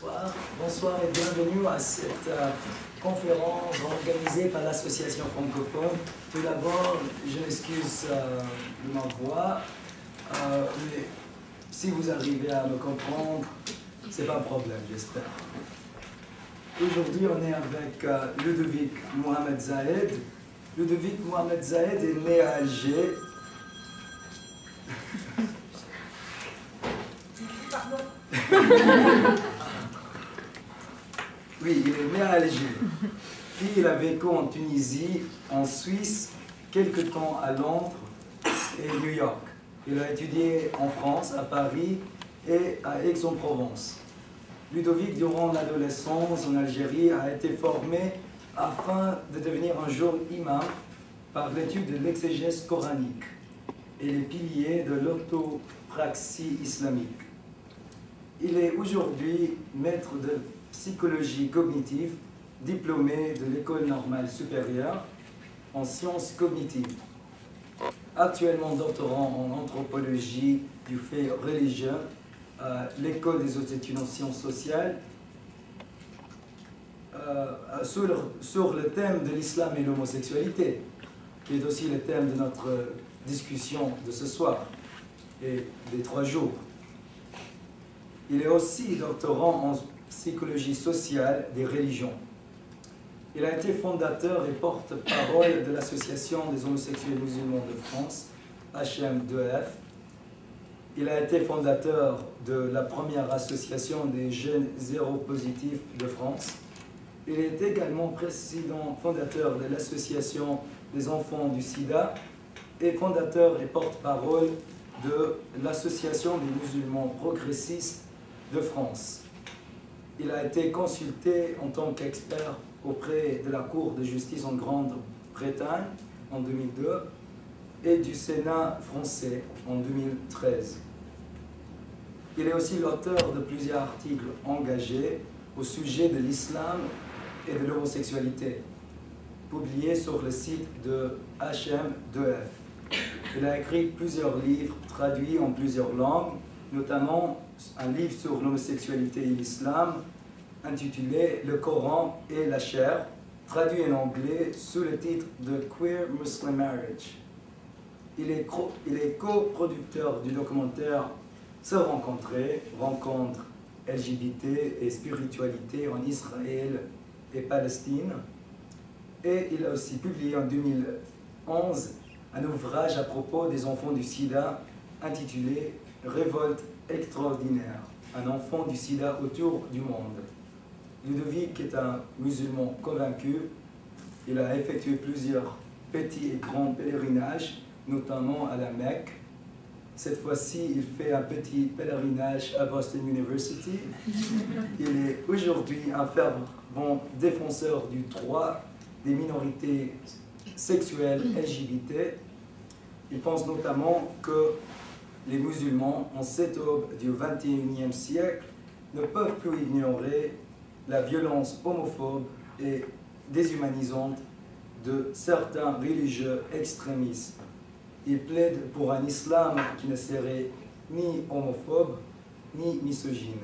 Bonsoir. Bonsoir et bienvenue à cette euh, conférence organisée par l'association francophone. Tout d'abord, je m'excuse euh, de ma voix, euh, mais si vous arrivez à me comprendre, c'est pas un problème, j'espère. Aujourd'hui, on est avec euh, Ludovic Mohamed Zahed. Ludovic Mohamed Zahed est né à Alger. Oui, il est né à Alger. Puis il a vécu en Tunisie, en Suisse, quelque temps à Londres et New York. Il a étudié en France, à Paris et à Aix-en-Provence. Ludovic, durant l'adolescence en Algérie, a été formé afin de devenir un jour imam par l'étude de l'exégèse coranique et les piliers de l'orthopraxie islamique. Il est aujourd'hui maître de psychologie cognitive, diplômé de l'école normale supérieure en sciences cognitives. Actuellement doctorant en anthropologie du fait religieux à l'école des hautes études en sciences sociales euh, sur, sur le thème de l'islam et l'homosexualité, qui est aussi le thème de notre discussion de ce soir et des trois jours. Il est aussi doctorant en psychologie sociale des religions. Il a été fondateur et porte-parole de l'Association des homosexuels musulmans de France, HM2F. Il a été fondateur de la première association des jeunes zéro-positifs de France. Il est également président fondateur de l'Association des enfants du sida et fondateur et porte-parole de l'Association des musulmans progressistes de France. Il a été consulté en tant qu'expert auprès de la Cour de justice en Grande-Bretagne en 2002 et du Sénat français en 2013. Il est aussi l'auteur de plusieurs articles engagés au sujet de l'islam et de l'homosexualité, publiés sur le site de HM2F. Il a écrit plusieurs livres traduits en plusieurs langues, notamment un livre sur l'homosexualité et l'islam intitulé Le Coran et la chair, traduit en anglais sous le titre de Queer Muslim Marriage. Il est, coproducteur du documentaire Se rencontrer, rencontre LGBT et spiritualité en Israël et Palestine. Et il a aussi publié en 2011 un ouvrage à propos des enfants du sida intitulé Révolte extraordinaire, un enfant du sida autour du monde. Ludovic est un musulman convaincu. Il a effectué plusieurs petits et grands pèlerinages, notamment à la Mecque. Cette fois-ci, il fait un petit pèlerinage à Boston University. Il est aujourd'hui un fervent défenseur du droit des minorités sexuelles LGBT. Il pense notamment que les musulmans, en cette aube du XXIe siècle, ne peuvent plus ignorer la violence homophobe et déshumanisante de certains religieux extrémistes. Il plaide pour un islam qui ne serait ni homophobe ni misogyne.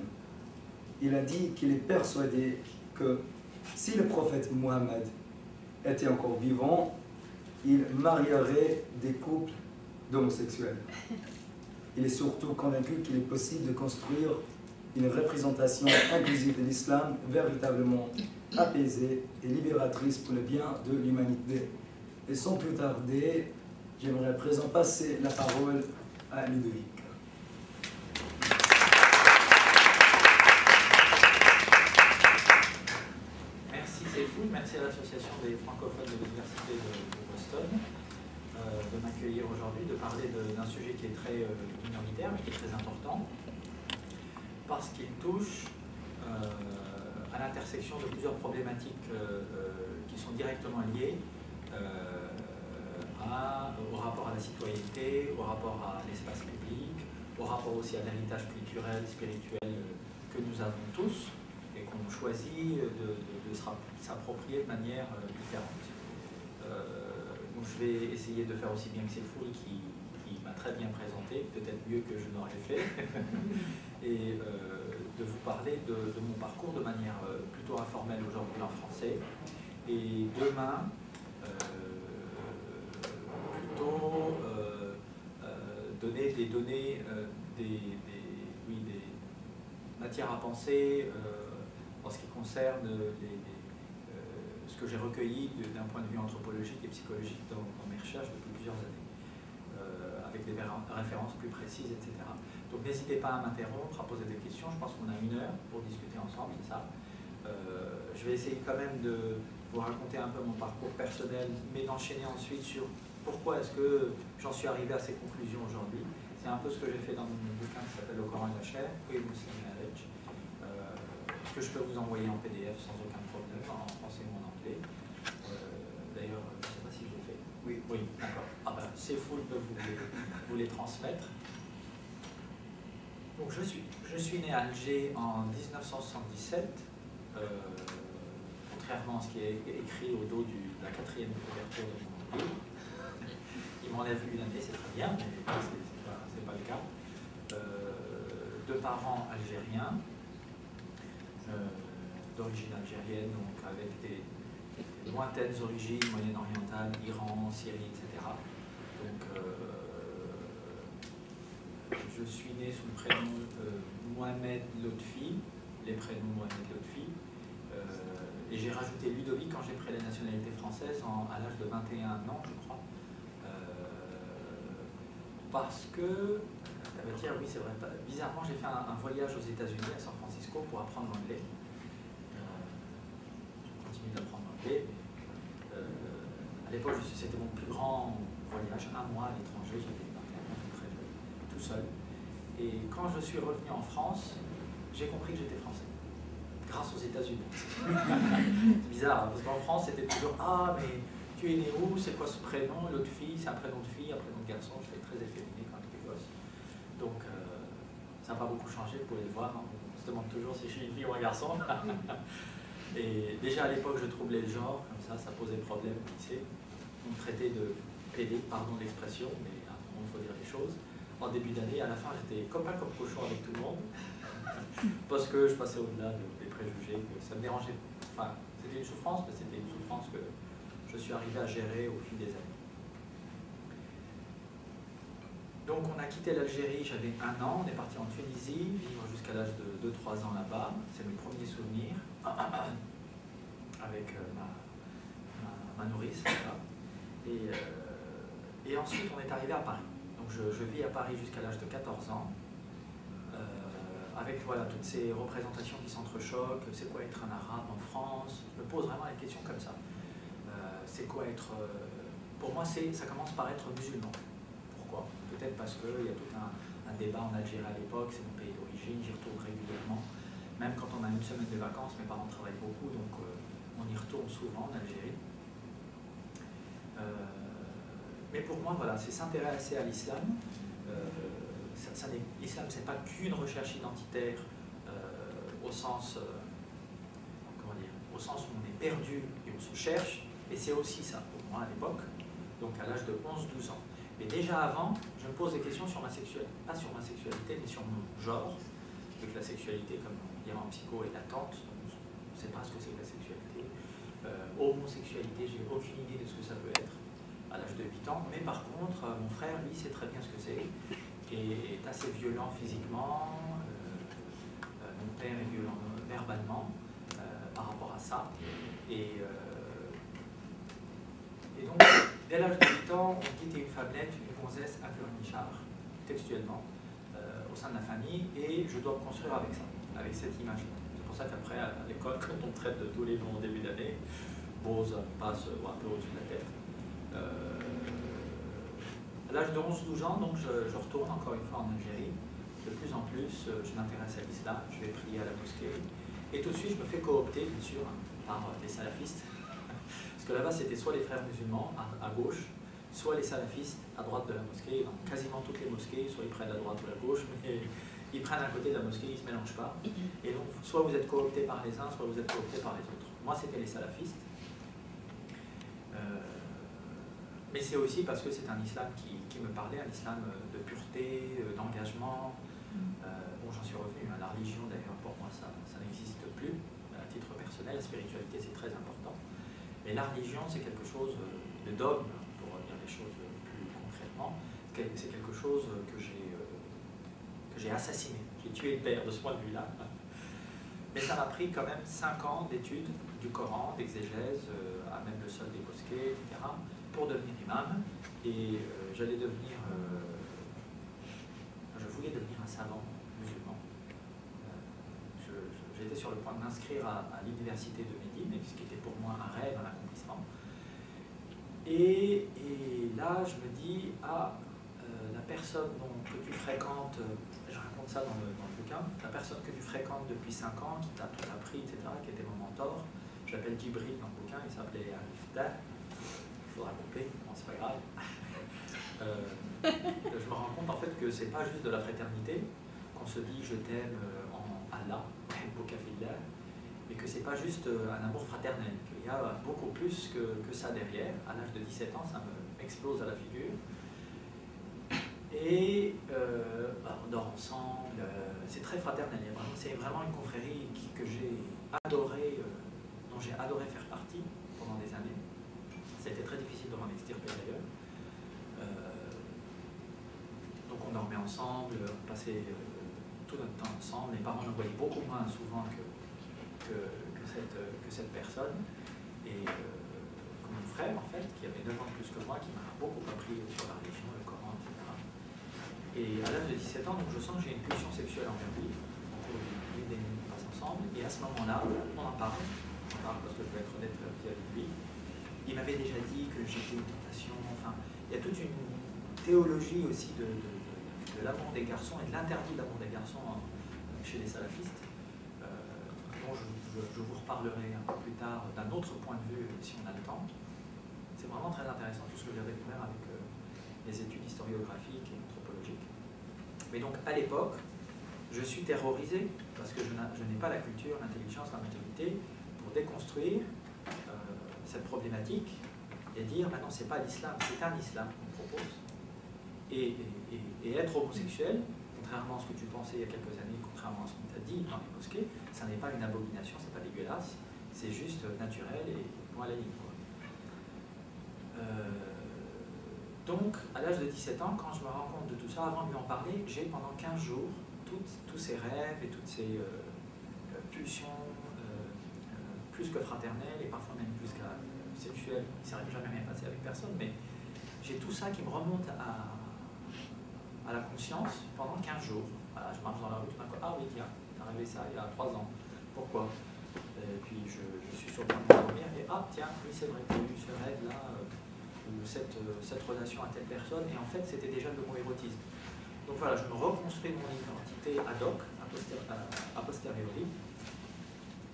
Il a dit qu'il est persuadé que si le prophète Mohammed était encore vivant, il marierait des couples d'homosexuels. Il est surtout convaincu qu'il est possible de construire une représentation inclusive de l'islam véritablement apaisée et libératrice pour le bien de l'humanité. Et sans plus tarder, j'aimerais à présent passer la parole à Ludovic. Merci Seyfou, merci à l'Association des francophones de l'Université de, de, Boston euh, de m'accueillir aujourd'hui, de parler d'un sujet qui est très euh, minoritaire mais qui est très important parce qu'il touche euh, à l'intersection de plusieurs problématiques euh, euh, qui sont directement liées au rapport à la citoyenneté, au rapport à l'espace public, au rapport aussi à l'héritage culturel, spirituel que nous avons tous et qu'on choisit de, s'approprier de manière différente. Je vais essayer de faire aussi bien que c'est Foul qui, qui m'a très bien présenté, peut-être mieux que je n'aurais fait. et euh, de vous parler de, mon parcours de manière plutôt informelle aujourd'hui en français. Et demain, plutôt donner des données, des, oui, des matières à penser en ce qui concerne les, ce que j'ai recueilli d'un point de vue anthropologique et psychologique dans, mes recherches depuis plusieurs années, avec des références plus précises, etc. Donc n'hésitez pas à m'interrompre, à poser des questions. Je pense qu'on a une heure pour discuter ensemble, c'est ça? Euh, je vais essayer quand même de vous raconter un peu mon parcours personnel, mais d'enchaîner ensuite sur pourquoi est-ce que j'en suis arrivé à ces conclusions aujourd'hui. C'est un peu ce que j'ai fait dans mon bouquin qui s'appelle Le Coran et la chair, oui, euh, que je peux vous envoyer en PDF sans aucun problème, en français ou en anglais. Euh, d'ailleurs, je ne sais pas si je l'ai fait. Oui, oui, d'accord. Ah ben, c'est fou de vous vous les transmettre. Donc je suis, je suis né à Alger en 1977, euh, contrairement à ce qui est écrit au dos de la quatrième couverture de mon livre. Il m'enlève une année, c'est très bien, mais ce n'est pas, le cas. Euh, deux parents algériens, d'origine algérienne, donc avec des, lointaines origines, moyen-orientale, Iran, Syrie, etc. Donc, je suis né sous le prénom euh, Mohamed Lotfi, les prénoms Mohamed Lotfi, euh, et j'ai rajouté Ludovic quand j'ai pris la nationalité française à l'âge de 21 ans, je crois. Euh, parce que, bah tiens, oui, c'est vrai, bizarrement, j'ai fait un, voyage aux États-Unis, à San Francisco, pour apprendre l'anglais. je continue d'apprendre l'anglais. à l'époque, c'était mon plus grand voyage, un mois à l'étranger, j'étais très jeune, tout seul. Et quand je suis revenu en France, j'ai compris que j'étais français, grâce aux États-Unis. c'est bizarre, hein, parce qu'en France, c'était toujours Ah, mais tu es né où? C'est quoi ce prénom? L'autre fille, c'est un prénom de fille, un prénom de garçon. Je fais très efféminé quand j'étais gosse. Donc, euh, ça n'a pas beaucoup changé, vous pouvez le voir. Hein. On se demande toujours si je suis une fille ou un garçon. Et déjà à l'époque, je troublais le genre, comme ça, ça posait problème au lycée. On me traitait de PD, pardon l'expression, mais il faut dire les choses en début d'année. À la fin, j'étais copain comme cochon avec tout le monde, parce que je passais au-delà des préjugés, que ça me dérangeait. Enfin, c'était une souffrance, mais c'était une souffrance que je suis arrivé à gérer au fil des années. Donc on a quitté l'Algérie, j'avais un an, on est parti en Tunisie, vivre jusqu'à l'âge de 2-3 ans là-bas, c'est mes premiers souvenirs, avec euh, ma, nourrice. Et, euh, et ensuite on est arrivé à Paris je, vis à Paris jusqu'à l'âge de 14 ans, euh, avec voilà, toutes ces représentations qui s'entrechoquent. C'est quoi être un arabe en France? Je me pose vraiment les questions comme ça. C'est quoi être... Pour moi, ça commence par être musulman. Peut-être parce qu'il y a tout un, débat en Algérie à l'époque, c'est mon pays d'origine, j'y retourne régulièrement. Même quand on a une semaine de vacances, mes parents travaillent beaucoup, donc on y retourne souvent en Algérie. Mais pour moi, voilà, c'est s'intéresser à l'islam. Euh, l'islam, ce n'est pas qu'une recherche identitaire euh, au, sens, euh, au sens où on est perdu et on se cherche, mais c'est aussi ça pour moi à l'époque, donc à l'âge de 11-12 ans. Mais déjà avant, je me pose des questions sur ma sexualité, pas sur ma sexualité, mais sur mon genre, vu que la sexualité, comme on dit en psycho, est latente, on ne sait pas ce que c'est que la sexualité. homosexualité, j'ai aucune idée de ce que ça peut être à l'âge de 8 ans. Mais par contre, euh, mon frère, lui, sait très bien ce que c'est et est assez violent physiquement. Euh, euh, mon père est violent verbalement par rapport à ça. Et, et donc, dès l'âge de 8 ans, on dit une fablette, une gonzesse, un pleurnichard, textuellement, au sein de la famille, et je dois me construire avec ça, avec cette image-là. C'est pour ça qu'après, à l'école, quand on traite de tous les noms au début d'année, Bose passe un peu au-dessus de la tête. Euh, à l'âge de 11-12 ans, donc je, retourne encore une fois en Algérie. De plus en plus, euh, je m'intéresse à l'islam, je vais prier à la mosquée. Et tout de suite, je me fais coopter, bien sûr, par les salafistes. Parce que là-bas, c'était soit les frères musulmans à, gauche, soit les salafistes à droite de la mosquée. Dans quasiment toutes les mosquées, soit ils prennent à droite ou à gauche, mais ils prennent un côté de la mosquée, ils ne se mélangent pas. Et donc, soit vous êtes coopté par les uns, soit vous êtes coopté par les autres. Moi, c'était les salafistes. Euh, mais c'est aussi parce que c'est un islam qui, me parlait, un islam euh, de pureté, euh, d'engagement, bon, j'en suis revenu. à hein. La religion, d'ailleurs, pour moi, ça, ça n'existe plus. À titre personnel, la spiritualité, c'est très important. Mais la religion, c'est quelque chose de dogme, pour dire les choses plus concrètement. C'est quelque chose que j'ai que j'ai assassiné. J'ai tué le père de ce point de vue-là. Mais ça m'a pris quand même 5 ans d'études du Coran, d'exégèse, euh, à même le sol des mosquées, etc., pour devenir imam. Et euh, j'allais devenir. Euh, je voulais devenir un savant musulman. J'étais sur le point de m'inscrire à, l'université de Ce qui était pour moi un rêve, un accomplissement. Et, là, je me dis, ah, la personne que tu fréquentes ça dans le, bouquin. La personne que tu fréquentes depuis 5 ans, qui t'a tout appris, etc., qui était mon mentor, j'appelle Djibril dans le bouquin, il s'appelait Alifda. Il faudra couper, bon, c'est pas grave. Euh, je me rends compte en fait que c'est pas juste de la fraternité, qu'on se dit je t'aime euh, en Allah, mais que c'est pas juste euh, un amour fraternel, qu'il y a beaucoup plus que, que ça derrière. À l'âge de 17 ans, ça m'explose à la figure. Et euh, on dort ensemble, euh, c'est très fraternel. C'est vraiment une confrérie que j'ai adoré, dont j'ai adoré faire partie pendant des années. C'était très difficile de m'en extirper d'ailleurs. donc on dormait ensemble, on passait tout notre temps ensemble. Les parents nous voyaient beaucoup moins souvent que, que, cette, que cette, personne. Et comme mon frère, en fait, qui avait 9 ans de plus que moi, qui m'a beaucoup appris sur la religion, le Coran, etc. Et à l'âge de 17 ans, donc je sens que j'ai une pulsion sexuelle envers lui. Donc des ensemble. Et à ce moment-là, on en parle. On parle parce que je peux être honnête avec lui. Il m'avait déjà dit que j'étais une tentation. Enfin, il y a toute une théologie aussi de, l'amour des garçons et de l'interdit de l'amour des garçons hein, chez les salafistes. Euh, je, vous reparlerai un peu plus tard d'un autre point de vue si on a le temps. C'est vraiment très intéressant tout ce que j'ai découvert avec euh, les études historiographiques et mais donc, à l'époque, je suis terrorisé parce que je n'ai pas la culture, l'intelligence, la maturité pour déconstruire euh, cette problématique et dire maintenant c'est pas l'islam, c'est un islam qu'on propose. Et, être homosexuel, contrairement à ce que tu pensais il y a quelques années, contrairement à ce qu'on dans les mosquées, ça n'est pas une abomination, c'est pas dégueulasse, c'est juste naturel et bon à la. Euh, donc, à l'âge de 17 ans, quand je me rends compte de tout ça, avant de lui en parler, j'ai pendant 15 jours tous ces rêves et toutes ces euh, euh, pulsions plus que fraternelles et parfois même plus que sexuelles. Il ne s'est jamais rien passé avec personne, mais j'ai tout ça qui me remonte à, à la conscience pendant 15 jours. Je marche dans la rue, tout d'un coup, ah oui, tiens, ça il y a 3 ans. Pourquoi? Et puis je, suis sur le point de dormir et ah, tiens, oui, c'est vrai, j'ai eu ce rêve-là cette, euh, cette, relation à telle personne, et en fait c'était déjà le mot érotisme. Donc voilà, je me reconstruis mon identité ad hoc, a posteriori,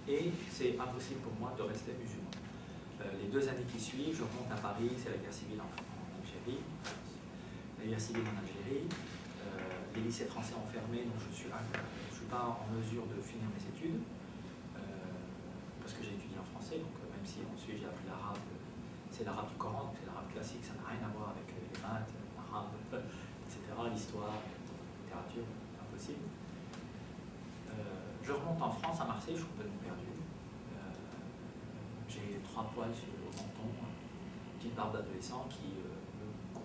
et c'est impossible pour moi de rester musulman. Euh, les deux années qui suivent, je remonte à Paris, c'est la guerre civile en, Algérie, la guerre civile en Algérie, euh, les lycées français ont fermé, donc je suis, suis, pas en mesure de finir mes études, parce que j'ai étudié en français, donc même si ensuite j'ai appris l'arabe, c'est l'arabe du Coran, c'est l'arabe classique, ça n'a rien à voir avec les maths, l'arabe, etc., l'histoire, littérature, impossible. Euh, je remonte en France, à Marseille, je suis complètement perdu. Euh, j'ai trois poils sur le menton, une petite barbe d'adolescent qui euh,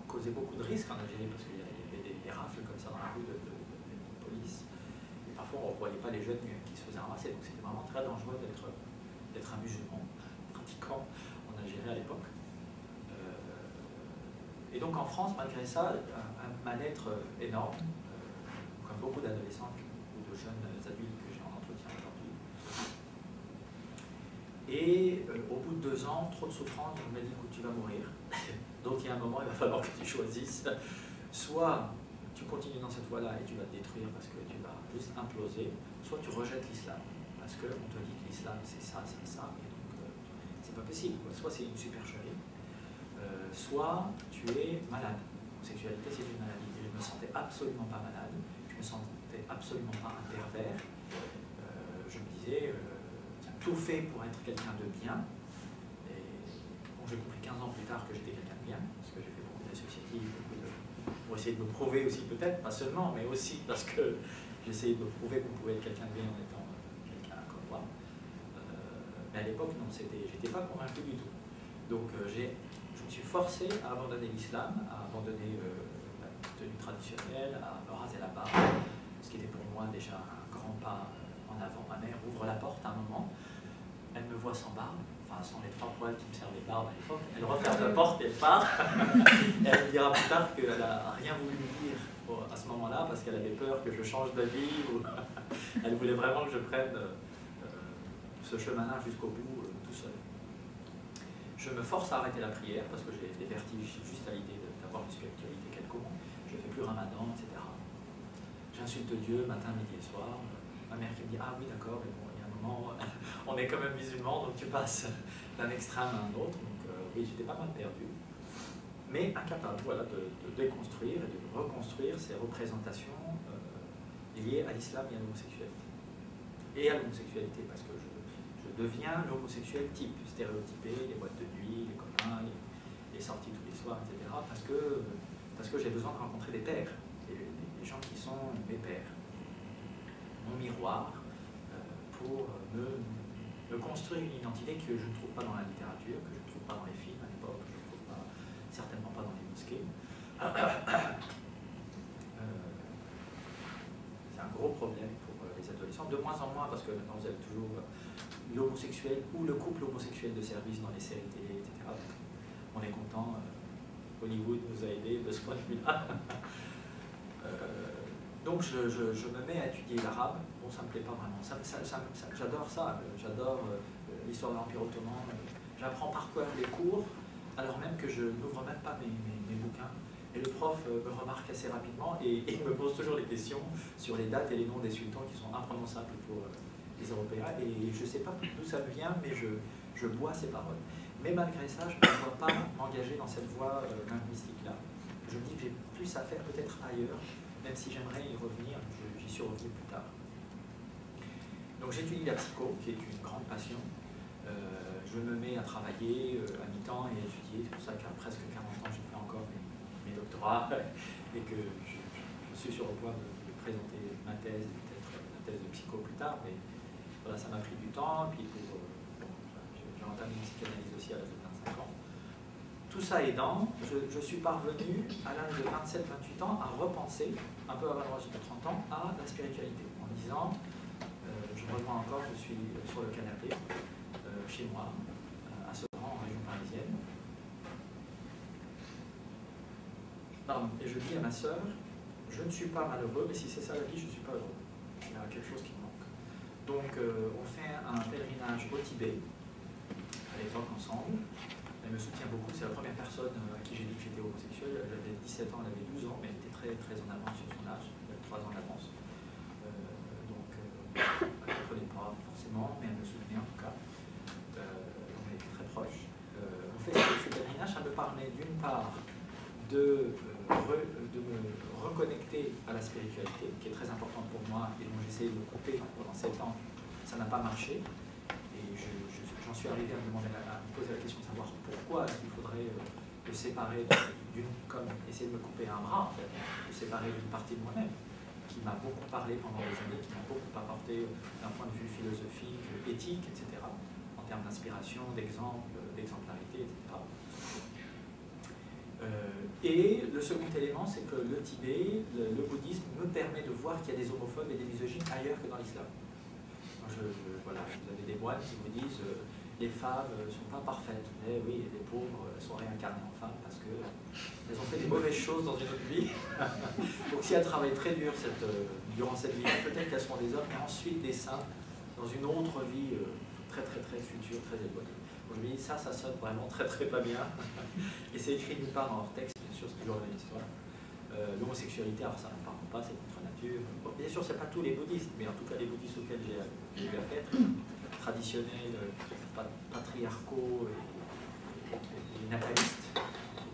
causait beaucoup de risques en Algérie parce qu'il y avait des, rafles comme ça dans la rue de, on ne voyait pas les jeunes qui se faisaient ramasser. Donc, c'était vraiment très dangereux d'être un musulman pratiquant en Algérie à l'époque. Et donc en France, malgré ça, un, mal-être énorme, euh, comme beaucoup d'adolescents ou de jeunes adultes que j'ai en entretien aujourd'hui. Et euh, au bout de deux ans, trop de souffrance, on m'a dit que tu vas mourir. donc il y a un moment, il va falloir que tu choisisses. Soit tu continues dans cette voie-là et tu vas te détruire parce que tu vas juste imploser, soit tu rejettes l'islam parce qu'on te dit que l'islam c'est ça, c'est ça, et donc euh, c'est pas possible. Soit c'est une supercherie, soit tu es malade. Sexualité, c'est une maladie. je ne me sentais absolument pas malade, je ne me sentais absolument pas un pervers. Euh, je me disais, euh, tout fait pour être quelqu'un de bien. Et j'ai compris 15 ans plus tard que j'étais quelqu'un de bien, parce que j'ai fait beaucoup d'associatives, pour essayer de me prouver aussi peut-être, pas seulement, mais aussi parce que j'essayais de prouver qu'on pouvait être quelqu'un de bien en étant quelqu'un comme moi. mais à l'époque, non, j'étais pas convaincu du tout. Donc je me suis forcé à abandonner l'islam, à abandonner la tenue traditionnelle, à me raser la barbe, ce qui était pour moi déjà un grand pas en avant. Ma mère ouvre la porte à un moment, elle me voit sans barbe, enfin sans les trois poils qui me servaient de barbe à l'époque, elle referme la porte, elle part, et elle me dira plus tard qu'elle n'a rien voulu me dire à ce moment-là parce qu'elle avait peur que je change d'avis ou elle voulait vraiment que je prenne euh, ce chemin-là jusqu'au bout euh, tout seul. Je me force à arrêter la prière parce que j'ai des vertiges juste à l'idée d'avoir une spiritualité quelconque. Je ne fais plus ramadan, etc. J'insulte Dieu matin, midi et soir. Ma mère qui me dit Ah oui, d'accord, mais bon, moment, on est quand même musulman, donc tu passes d'un extrême à un autre. Donc euh, oui, j'étais pas mal perdu. Mais incapable voilà, de, déconstruire et de reconstruire ces représentations euh, liées à l'islam et à l'homosexualité. Et à l'homosexualité, parce que je deviens l'homosexuel type, stéréotypé, les boîtes de nuit, les copains, les, sorties tous les soirs, etc. Parce que, j'ai besoin de rencontrer des pères, des, gens qui sont mes pères, mon miroir, euh, pour me, construire une identité que je ne trouve pas dans la littérature, que je ne trouve pas dans les films à l'époque, que je ne trouve pas, certainement pas dans les mosquées. Euh, c'est un gros problème pour euh, les adolescents, de moins en moins, parce que maintenant vous avez toujours l'homosexuel ou le couple homosexuel de service dans les séries télé, etc. On est content, euh, Hollywood nous a aidés de ce point de vue-là. Euh, donc je, me mets à étudier l'arabe, bon ça me plaît pas vraiment, j'adore ça, j'adore euh, l'histoire de l'Empire ottoman, j'apprends par cœur les cours, alors même que je n'ouvre même pas mes, bouquins. Et le prof me remarque assez rapidement et, et, me pose toujours des questions sur les dates et les noms des sultans qui sont imprononçables pour, les Européens, et je ne sais pas d'où ça vient, mais je, bois ces paroles. Mais malgré ça, je ne dois pas m'engager dans cette voie euh, linguistique-là. Je me dis que j'ai plus à faire peut-être ailleurs, même si j'aimerais y revenir, j'y suis revenu plus tard. J'étudie la psycho, qui est une grande passion. Euh, je me mets à travailler euh, à mi-temps et à étudier. C'est pour ça qu'à presque 40 ans, je fais encore mes, doctorats et que je, suis sur le point de, présenter ma thèse, peut-être ma thèse de psycho plus tard, mais ça m'a pris du temps, puis euh, j'ai entamé une psychanalyse aussi à l'âge de 25 ans. Tout ça aidant, je, je suis parvenu à l'âge de 27-28 ans à repenser, un peu avant l'âge de 30 ans, à la spiritualité, en disant, me encore, je suis sur le canapé, euh, chez moi, à Sevran, en région parisienne. et je dis à ma sœur, je ne suis pas malheureux, mais si c'est ça la vie, je ne suis pas heureux. Il y a quelque chose qui donc euh, on fait un pèlerinage au Tibet, à l'époque ensemble. Elle me soutient beaucoup, c'est la première personne euh, à qui j'ai dit que j'étais homosexuel. J'avais 17 ans, elle avait 12 ans, mais elle était très, très en avance sur son âge, elle avait 3 ans d'avance. Euh, donc mais elle me soutenait en tout cas. on était très proches. on fait ce, pèlerinage, ça me permet d'une part de, de me reconnecter à la spiritualité, qui est très importante pour moi et dont j'essaie de couper pendant 7 ans, ça n'a pas marché. Et j'en suis arrivé à me, à me poser la question de savoir pourquoi est-ce qu'il faudrait euh, le séparer d'une, comme essayer de me couper un bras, en fait, séparer d'une partie de moi-même, qui m'a beaucoup parlé pendant des années, qui m'a beaucoup apporté euh, d'un point de vue philosophique, éthique, etc., en termes d'inspiration, d'exemple, d'exemplarité, etc. Euh, et le second élément, c'est que le Tibet, le, bouddhisme, me permet de voir qu'il y a des homophobes et des misogynes ailleurs que dans l'islam. voilà, vous avez des moines qui vous disent euh, les femmes ne sont pas parfaites. Mais oui, les pauvres sont réincarnées en femmes parce qu'elles ont fait des mauvaises choses dans une autre vie. Donc si elles travaillent très dur euh, durant cette vie, peut-être qu'elles seront des hommes, mais ensuite des saints dans une autre vie très très très future, très éloignée je me dis, ça, ça sonne vraiment très très pas bien. et c'est écrit nulle part dans leur texte, bien sûr, c'est toujours la même histoire. Euh, l'homosexualité, alors ça ne parle pas, c'est contre nature. bien sûr, c'est pas tous les bouddhistes, mais en tout cas les bouddhistes auxquels j'ai eu affaire, traditionnels, patriarcaux et, natalistes,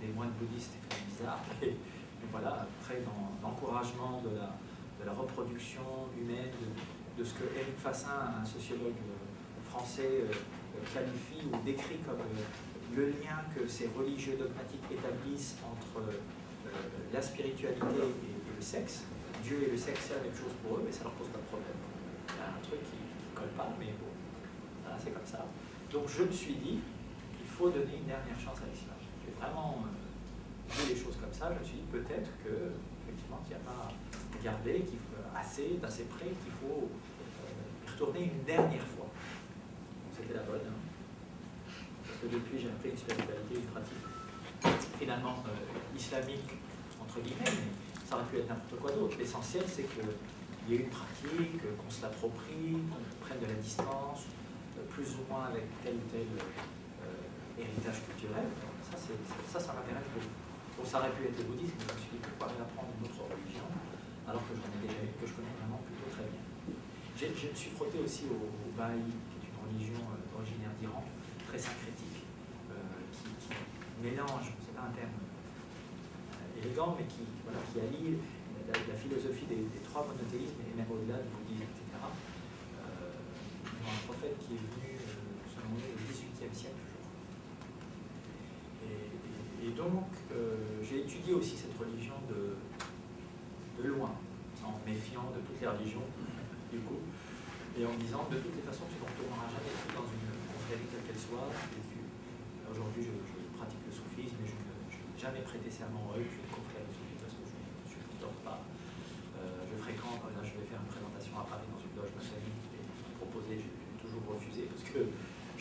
des moines bouddhistes bizarres. Et, voilà, très dans l'encouragement de la, reproduction humaine, de, ce que Eric Fassin, un sociologue euh, français, euh, qualifie ou décrit comme euh, le lien que ces religieux dogmatiques établissent entre la spiritualité et, le sexe, Dieu et le sexe, c'est la même chose pour eux, mais ça leur pose pas de problème. Il y a un truc qui ne colle pas, mais bon, c'est comme ça. Donc je me suis dit, il faut donner une dernière chance à l'islam. J'ai vraiment euh, vu les choses comme ça, je me suis dit peut-être que, effectivement, qu'il n'y a pas à garder, qu'il assez, d'assez près, qu'il faut euh, y retourner une dernière fois. C'était la bonne. Hein. Parce que depuis, j'ai appris une spiritualité, une pratique finalement euh, islamique, entre guillemets, mais ça aurait pu être n'importe quoi d'autre. L'essentiel, c'est qu'il y ait une pratique, qu'on se l'approprie, qu'on prenne de la distance, plus ou moins avec tel ou tel euh, héritage culturel. Ça, ça, m'intéresse beaucoup. Donc ça aurait pu être le bouddhisme, mais je me suis dit pourquoi apprendre une autre religion alors que j'en ai déjà que je connais vraiment plutôt très bien. Je me suis frotté aussi au, au Baha'i, qui est une religion euh, originaire d'Iran, très syncrétique, euh, qui, mélange, c'est pas un terme élégant, mais qui, voilà, qui allie la, philosophie des, des, trois monothéismes et même au-delà du bouddhisme, etc. Euh, un prophète qui est venu siècle, Et, donc, euh, j'ai étudié aussi cette religion de, loin, en méfiant de toutes les religions, du coup, et en me disant, de toutes les façons, tu ne retourneras jamais dans une confrérie quelle qu'elle soit. Aujourd'hui, je, pratique le soufisme, mais je n'ai jamais prêté serment à aucune confrérie soufisme parce que je ne dors pas. Euh, je fréquente, là je vais faire une présentation à Paris dans une loge maçonnique, qui est proposée, toujours refusé parce que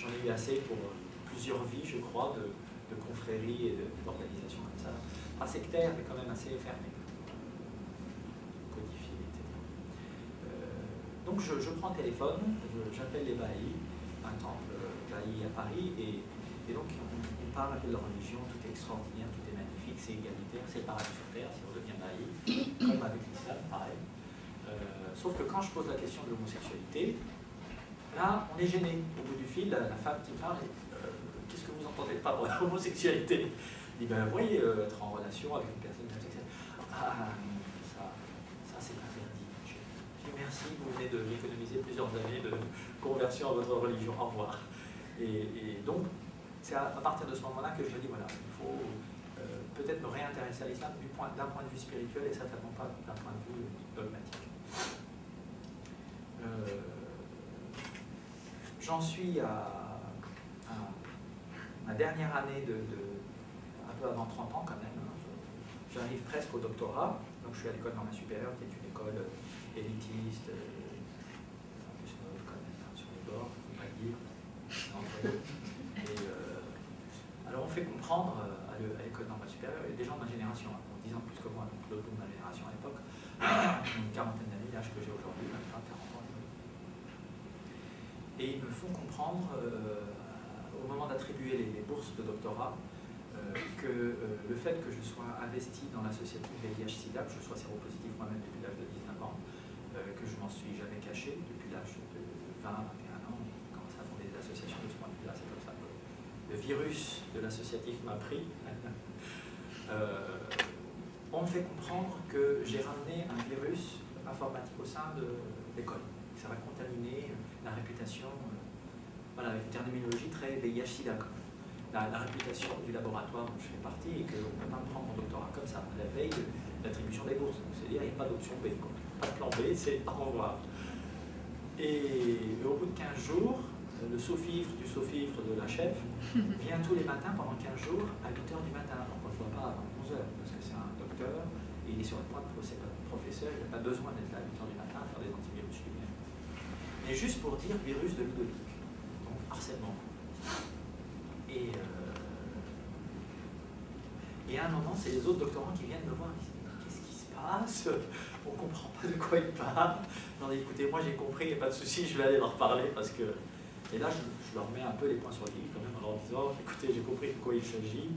j'en ai eu assez pour plusieurs vies, je crois, de, confréries et d'organisations comme ça. Pas sectaires, mais quand même assez fermées. Codifiées, etc. Euh, donc je, prends le téléphone, j'appelle les Bahis, un temple euh, à Paris, et, donc on, parle de la religion, tout est extraordinaire, tout est magnifique, c'est égalitaire, c'est paradis sur terre si on devient Bahi, comme avec l'islam, pareil. Euh, sauf que quand je pose la question de l'homosexualité, Là, on est gêné. Au bout du fil, la, femme qui parle, euh, qu'est-ce que vous entendez par l'homosexualité Il dit, ben, voyez, euh, être en relation avec une personne homosexuelle. Ah, ça, ça c'est interdit. Je dis, merci, vous venez de m'économiser plusieurs années de conversion à votre religion. Au revoir. Et, donc, c'est à, partir de ce moment-là que je dis, voilà, il faut euh, peut-être me réintéresser à l'islam d'un point, de vue spirituel et certainement pas d'un point de vue dogmatique. J'en suis à, ma dernière année de, un peu avant 30 ans quand même. Hein. J'arrive presque au doctorat, donc je suis à l'école normale supérieure qui est une école euh, élitiste, euh, un peu hein, sur les bords, faut pas dire, euh, alors on fait comprendre à l'école normale supérieure, et des gens de ma génération, hein, 10 ans plus que moi, donc l'autre de ma génération à l'époque, une quarantaine d'années, l'âge que j'ai aujourd'hui, et ils me font comprendre, euh, au moment d'attribuer les, bourses de doctorat, euh, que euh, le fait que je sois investi dans l'associative VIH-SIDA, que je sois séropositif moi-même depuis l'âge de 19 ans, que je m'en suis jamais caché depuis l'âge de 20, 21 ans, on commence à fonder des associations de ce point de vue-là, c'est comme ça que le virus de l'associatif m'a pris. on me fait comprendre que j'ai ramené un virus informatique au sein de l'école. Ça va contaminer la réputation, euh, voilà, avec une terminologie très VIH-Sida. La, la, réputation du laboratoire dont je fais partie et qu'on ne peut pas me prendre mon doctorat comme ça, à la veille de l'attribution des bourses. C'est-à-dire qu'il n'y a pas d'option B. Pas de plan B, c'est au revoir. Et au bout de 15 jours, le sous-fifre du sous-fifre de la chef vient tous les matins pendant 15 jours à 8h du matin. Alors qu'on ne voit pas avant 11h, parce que c'est un docteur et il est sur le point de professeur, il n'a pas besoin d'être là à 8h du matin à faire des antivirus lui-même mais juste pour dire virus de Ludovic, donc harcèlement. Et, euh, et à un moment, c'est les autres doctorants qui viennent me voir, Qu'est-ce qui se passe? On ne comprend pas de quoi ils parlent. Non, écoutez, moi j'ai compris, il n'y a pas de souci, je vais aller leur parler parce que. Et là, je, leur mets un peu les points sur les i quand même en leur disant Écoutez, j'ai compris de quoi il s'agit.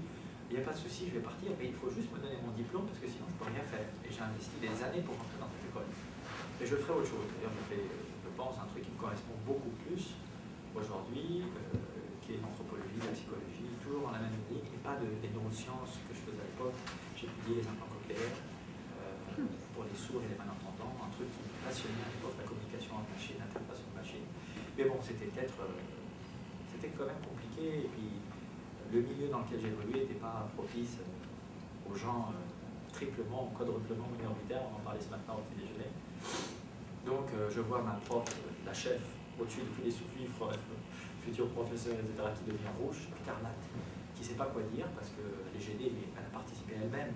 Il n'y a pas de souci, je vais partir, mais il faut juste me donner mon diplôme parce que sinon je ne peux rien faire. Et j'ai investi des années pour rentrer dans cette école. Et je ferai autre chose. D'ailleurs, je fais pense, un truc qui me correspond beaucoup plus aujourd'hui, euh, qui est l'anthropologie, la psychologie, toujours dans la même ligne, et pas de, des neurosciences que je faisais à l'époque. J'ai étudié les implants cochléaires euh, pour les sourds et les malentendants, un truc qui me passionnait à l'époque, la communication en machine, l'interprétation de machine. Mais bon, c'était peut-être, euh, c'était quand même compliqué, et puis le milieu dans lequel j'évoluais n'était pas propice aux gens triplement, quadruplement minoritaire, on en parlait ce matin au petit déjeuner. Donc je vois ma prof, la chef, au-dessus de tous les sous-fifres, futur professeur, etc., qui devient rouge, écarlate, qui ne sait pas quoi dire parce est gênée, mais elle a participé elle-même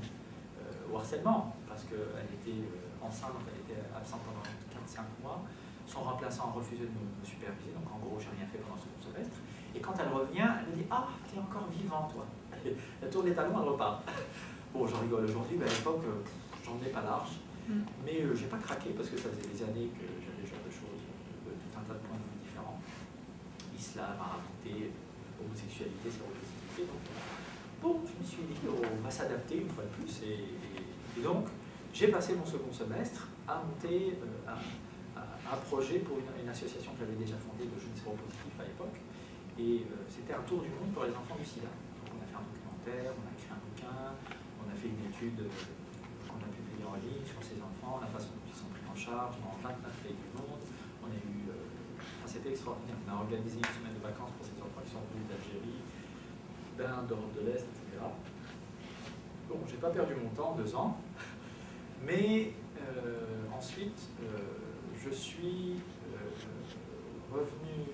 au harcèlement, parce qu'elle était enceinte, donc elle était absente pendant 4-5 mois. Son remplaçant a refusé de me, superviser, donc en gros, j'ai rien fait pendant ce semestre. Et quand elle revient, elle me dit Ah, tu es encore vivant, toi. Elle tourne les talons, elle repart. Bon, j'en rigole aujourd'hui, mais à l'époque, j'en ai pas large. Mm. Mais euh, j'ai pas craqué parce que ça faisait des années que j'avais genre de choses, de, tout un tas de points de vue différents. Islam, arabité, homosexualité, séropositivité. Donc, bon, je me suis dit, on va s'adapter une fois de plus. Et, donc, j'ai passé mon second semestre à monter euh, un, projet pour une, association que j'avais déjà fondée de jeunes séropositifs à l'époque. Et euh, c'était un tour du monde pour les enfants du sida. Donc, on a fait un documentaire, on a écrit un bouquin, on a fait une étude euh, sur ces enfants, la façon dont ils sont pris en charge dans 29 pays du monde. On a eu, enfin, c'était extraordinaire. On a organisé une semaine de vacances pour ces enfants qui sont venus d'Algérie, d'Inde, d'Europe de l'Est, etc. Bon, j'ai pas perdu mon temps, deux ans. Mais euh, ensuite, euh, je suis euh, revenu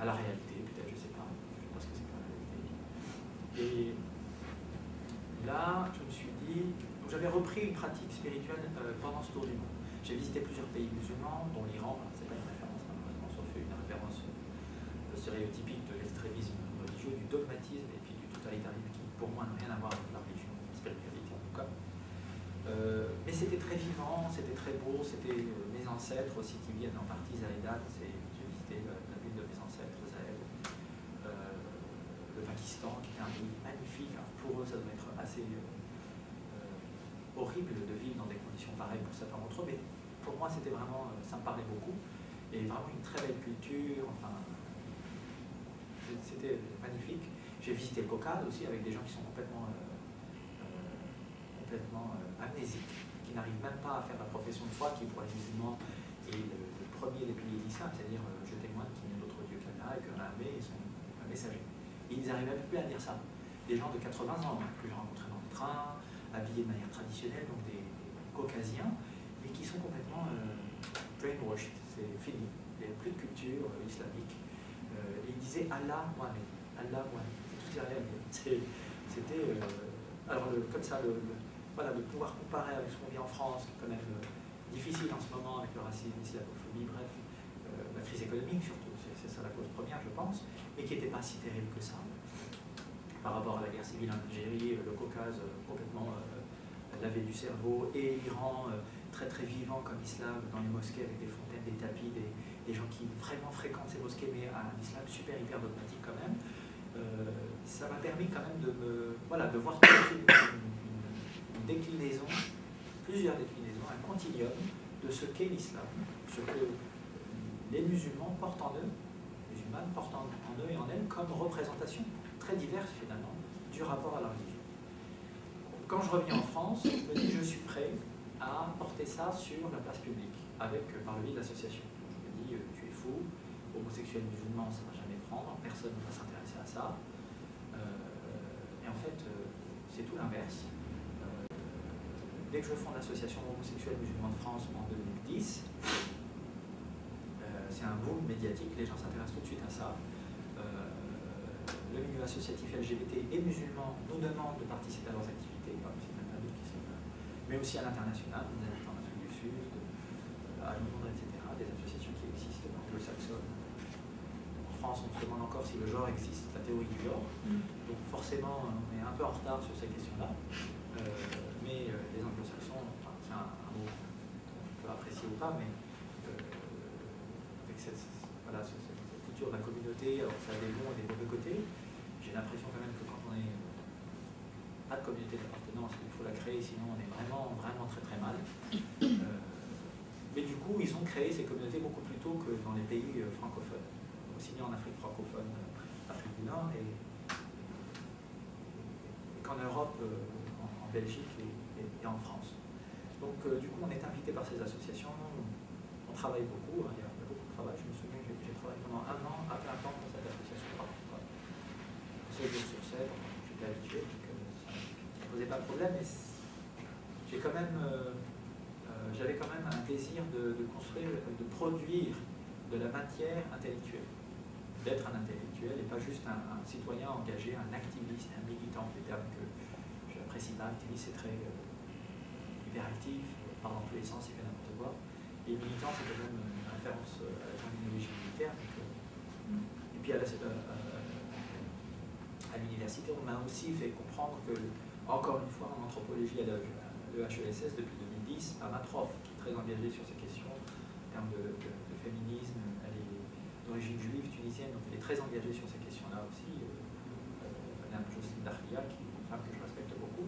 à la réalité, peut-être, je sais pas, je pense que c'est pas la réalité. Et là, je me suis dit, j'avais repris une pratique spirituelle pendant ce tour du monde. J'ai visité plusieurs pays musulmans, dont l'Iran, c'est pas une référence malheureusement, sauf une référence stéréotypique de l'extrémisme religieux, du dogmatisme et puis du totalitarisme qui, pour moi, n'a rien à voir avec la religion, la spiritualité en tout cas. Euh, mais c'était très vivant, c'était très beau, c'était euh, mes ancêtres aussi qui viennent en partie Zaïdat, j'ai visité la, ville de mes ancêtres, euh, le Pakistan, qui est un pays magnifique. pour eux, ça doit être assez horrible de vivre dans des conditions pareilles pour certains d'entre eux, mais pour moi, c'était vraiment, ça me parlait beaucoup. Et vraiment une très belle culture, enfin, c'était magnifique. J'ai visité le Caucase aussi avec des gens qui sont complètement, complètement amnésique, qui n'arrive même pas à faire la profession de foi, qui pour les musulmans est le, premier des piliers d'islam, c'est-à-dire euh, je témoigne qu'il n'y a d'autre Dieu qu'Allah et que Mahomet est son messager. Ils n'arrivent même plus à dire ça. Des gens de 80 ans hein, que j'ai rencontrés dans le train, habillés de manière traditionnelle, donc des, caucasiens, mais qui sont complètement euh, brainwashed, c'est fini. Il n'y a plus de culture euh, islamique. et ils disaient Allah Mohamed, Allah Mohamed, tout C'était, alors comme ça, le de pouvoir comparer avec ce qu'on vit en France, qui est quand même euh, difficile en ce moment avec le racisme, l'islamophobie, bref, euh, la crise économique surtout, c'est ça la cause première, je pense, mais qui n'était pas si terrible que ça. Par rapport à la guerre civile en Algérie, euh, le Caucase complètement lavé du cerveau, et l'Iran très très vivant comme islam dans les mosquées avec des fontaines, des tapis, des, gens qui vraiment fréquentent ces mosquées, mais un islam super hyper dogmatique quand même. ça m'a permis quand même de me, voilà, de voir toute déclinaison, plusieurs déclinaisons, un continuum de ce qu'est l'islam, ce que les musulmans portent en eux, les musulmanes portent en, eux et en elles comme représentation très diverse finalement du rapport à la religion. Quand je reviens en France, je me dis je suis prêt à porter ça sur la place publique, avec par le biais de l'association. Je me dis euh, tu es fou, homosexuel musulman ça ne va jamais prendre, personne ne va s'intéresser à ça. Euh, et en fait, euh, c'est tout l'inverse dès que je fonde l'association homosexuelle musulmane de France en 2010, euh, c'est un boom médiatique, les gens s'intéressent tout de suite à ça. Euh, le milieu associatif LGBT et musulman nous demande de participer à leurs activités, mais aussi à l'international, on a en Afrique du Sud, euh, à Londres, etc., des associations qui existent anglo-saxonnes. En France, on se demande encore si le genre existe, la théorie du genre. Mm. Donc forcément, on est un peu en retard sur ces questions-là mais euh, les anglo-saxons, c'est un, mot qu'on peut apprécier ou pas, mais euh, avec cette, voilà, cette, culture de la communauté, alors ça a des bons et des mauvais côtés, j'ai l'impression quand même que quand on est pas de communauté d'appartenance, il faut la créer, sinon on est vraiment, vraiment très très mal. Euh, mais du coup, ils ont créé ces communautés beaucoup plus tôt que dans les pays francophones, aussi bien en Afrique francophone, Afrique du Nord, et, qu'en Europe, en, Belgique et en France. Donc euh, du coup, on est invité par ces associations, on travaille beaucoup, hein, il y a beaucoup de travail. Je me souviens que j'ai travaillé pendant un an à plein temps. 7 jours sur 7, j'étais habitué, donc euh, ça ne posait pas de problème. j'ai quand même, euh, euh, j'avais quand même un désir de, construire, de produire de la matière intellectuelle, d'être un intellectuel et pas juste un, citoyen engagé, un activiste, un militant, des termes que j'apprécie pas. Activiste, c'est très hyperactif, parle dans tous les sens, il fait n'importe quoi. Et militant, c'est quand même une référence à la terminologie militaire. et puis à la, à l'université, on m'a aussi fait comprendre que, encore une fois, en anthropologie à l'EHESS depuis 2010, par ma prof, qui est très engagée sur ces questions en termes de, féminisme, elle est d'origine juive tunisienne, donc elle est très engagée sur ces questions-là aussi. Euh, euh, Madame Jocelyne Daria, qui est une femme que je respecte beaucoup.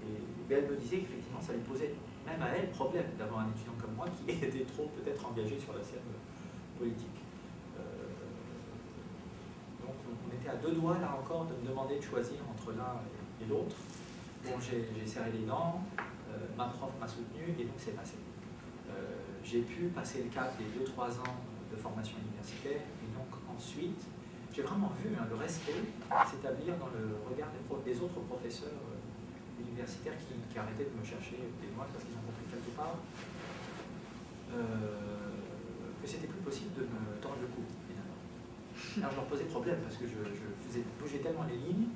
Et, elle me disait qu'effectivement, ça lui posait, même à elle, problème d'avoir un étudiant comme moi qui était trop peut-être engagé sur la scène politique. à deux doigts, là encore, de me demander de choisir entre l'un et l'autre. Bon, j'ai serré les dents, euh, ma prof m'a soutenu, et donc c'est passé. Euh, j'ai pu passer le cap des 2-3 ans de formation universitaire, et donc ensuite, j'ai vraiment vu hein, le respect s'établir dans le regard des, autres professeurs euh, universitaires qui, arrêtaient de me chercher des mois parce qu'ils ont compris quelque part que c'était plus possible de me tordre le cou. Alors je leur posais problème parce que je, faisais bouger tellement les lignes,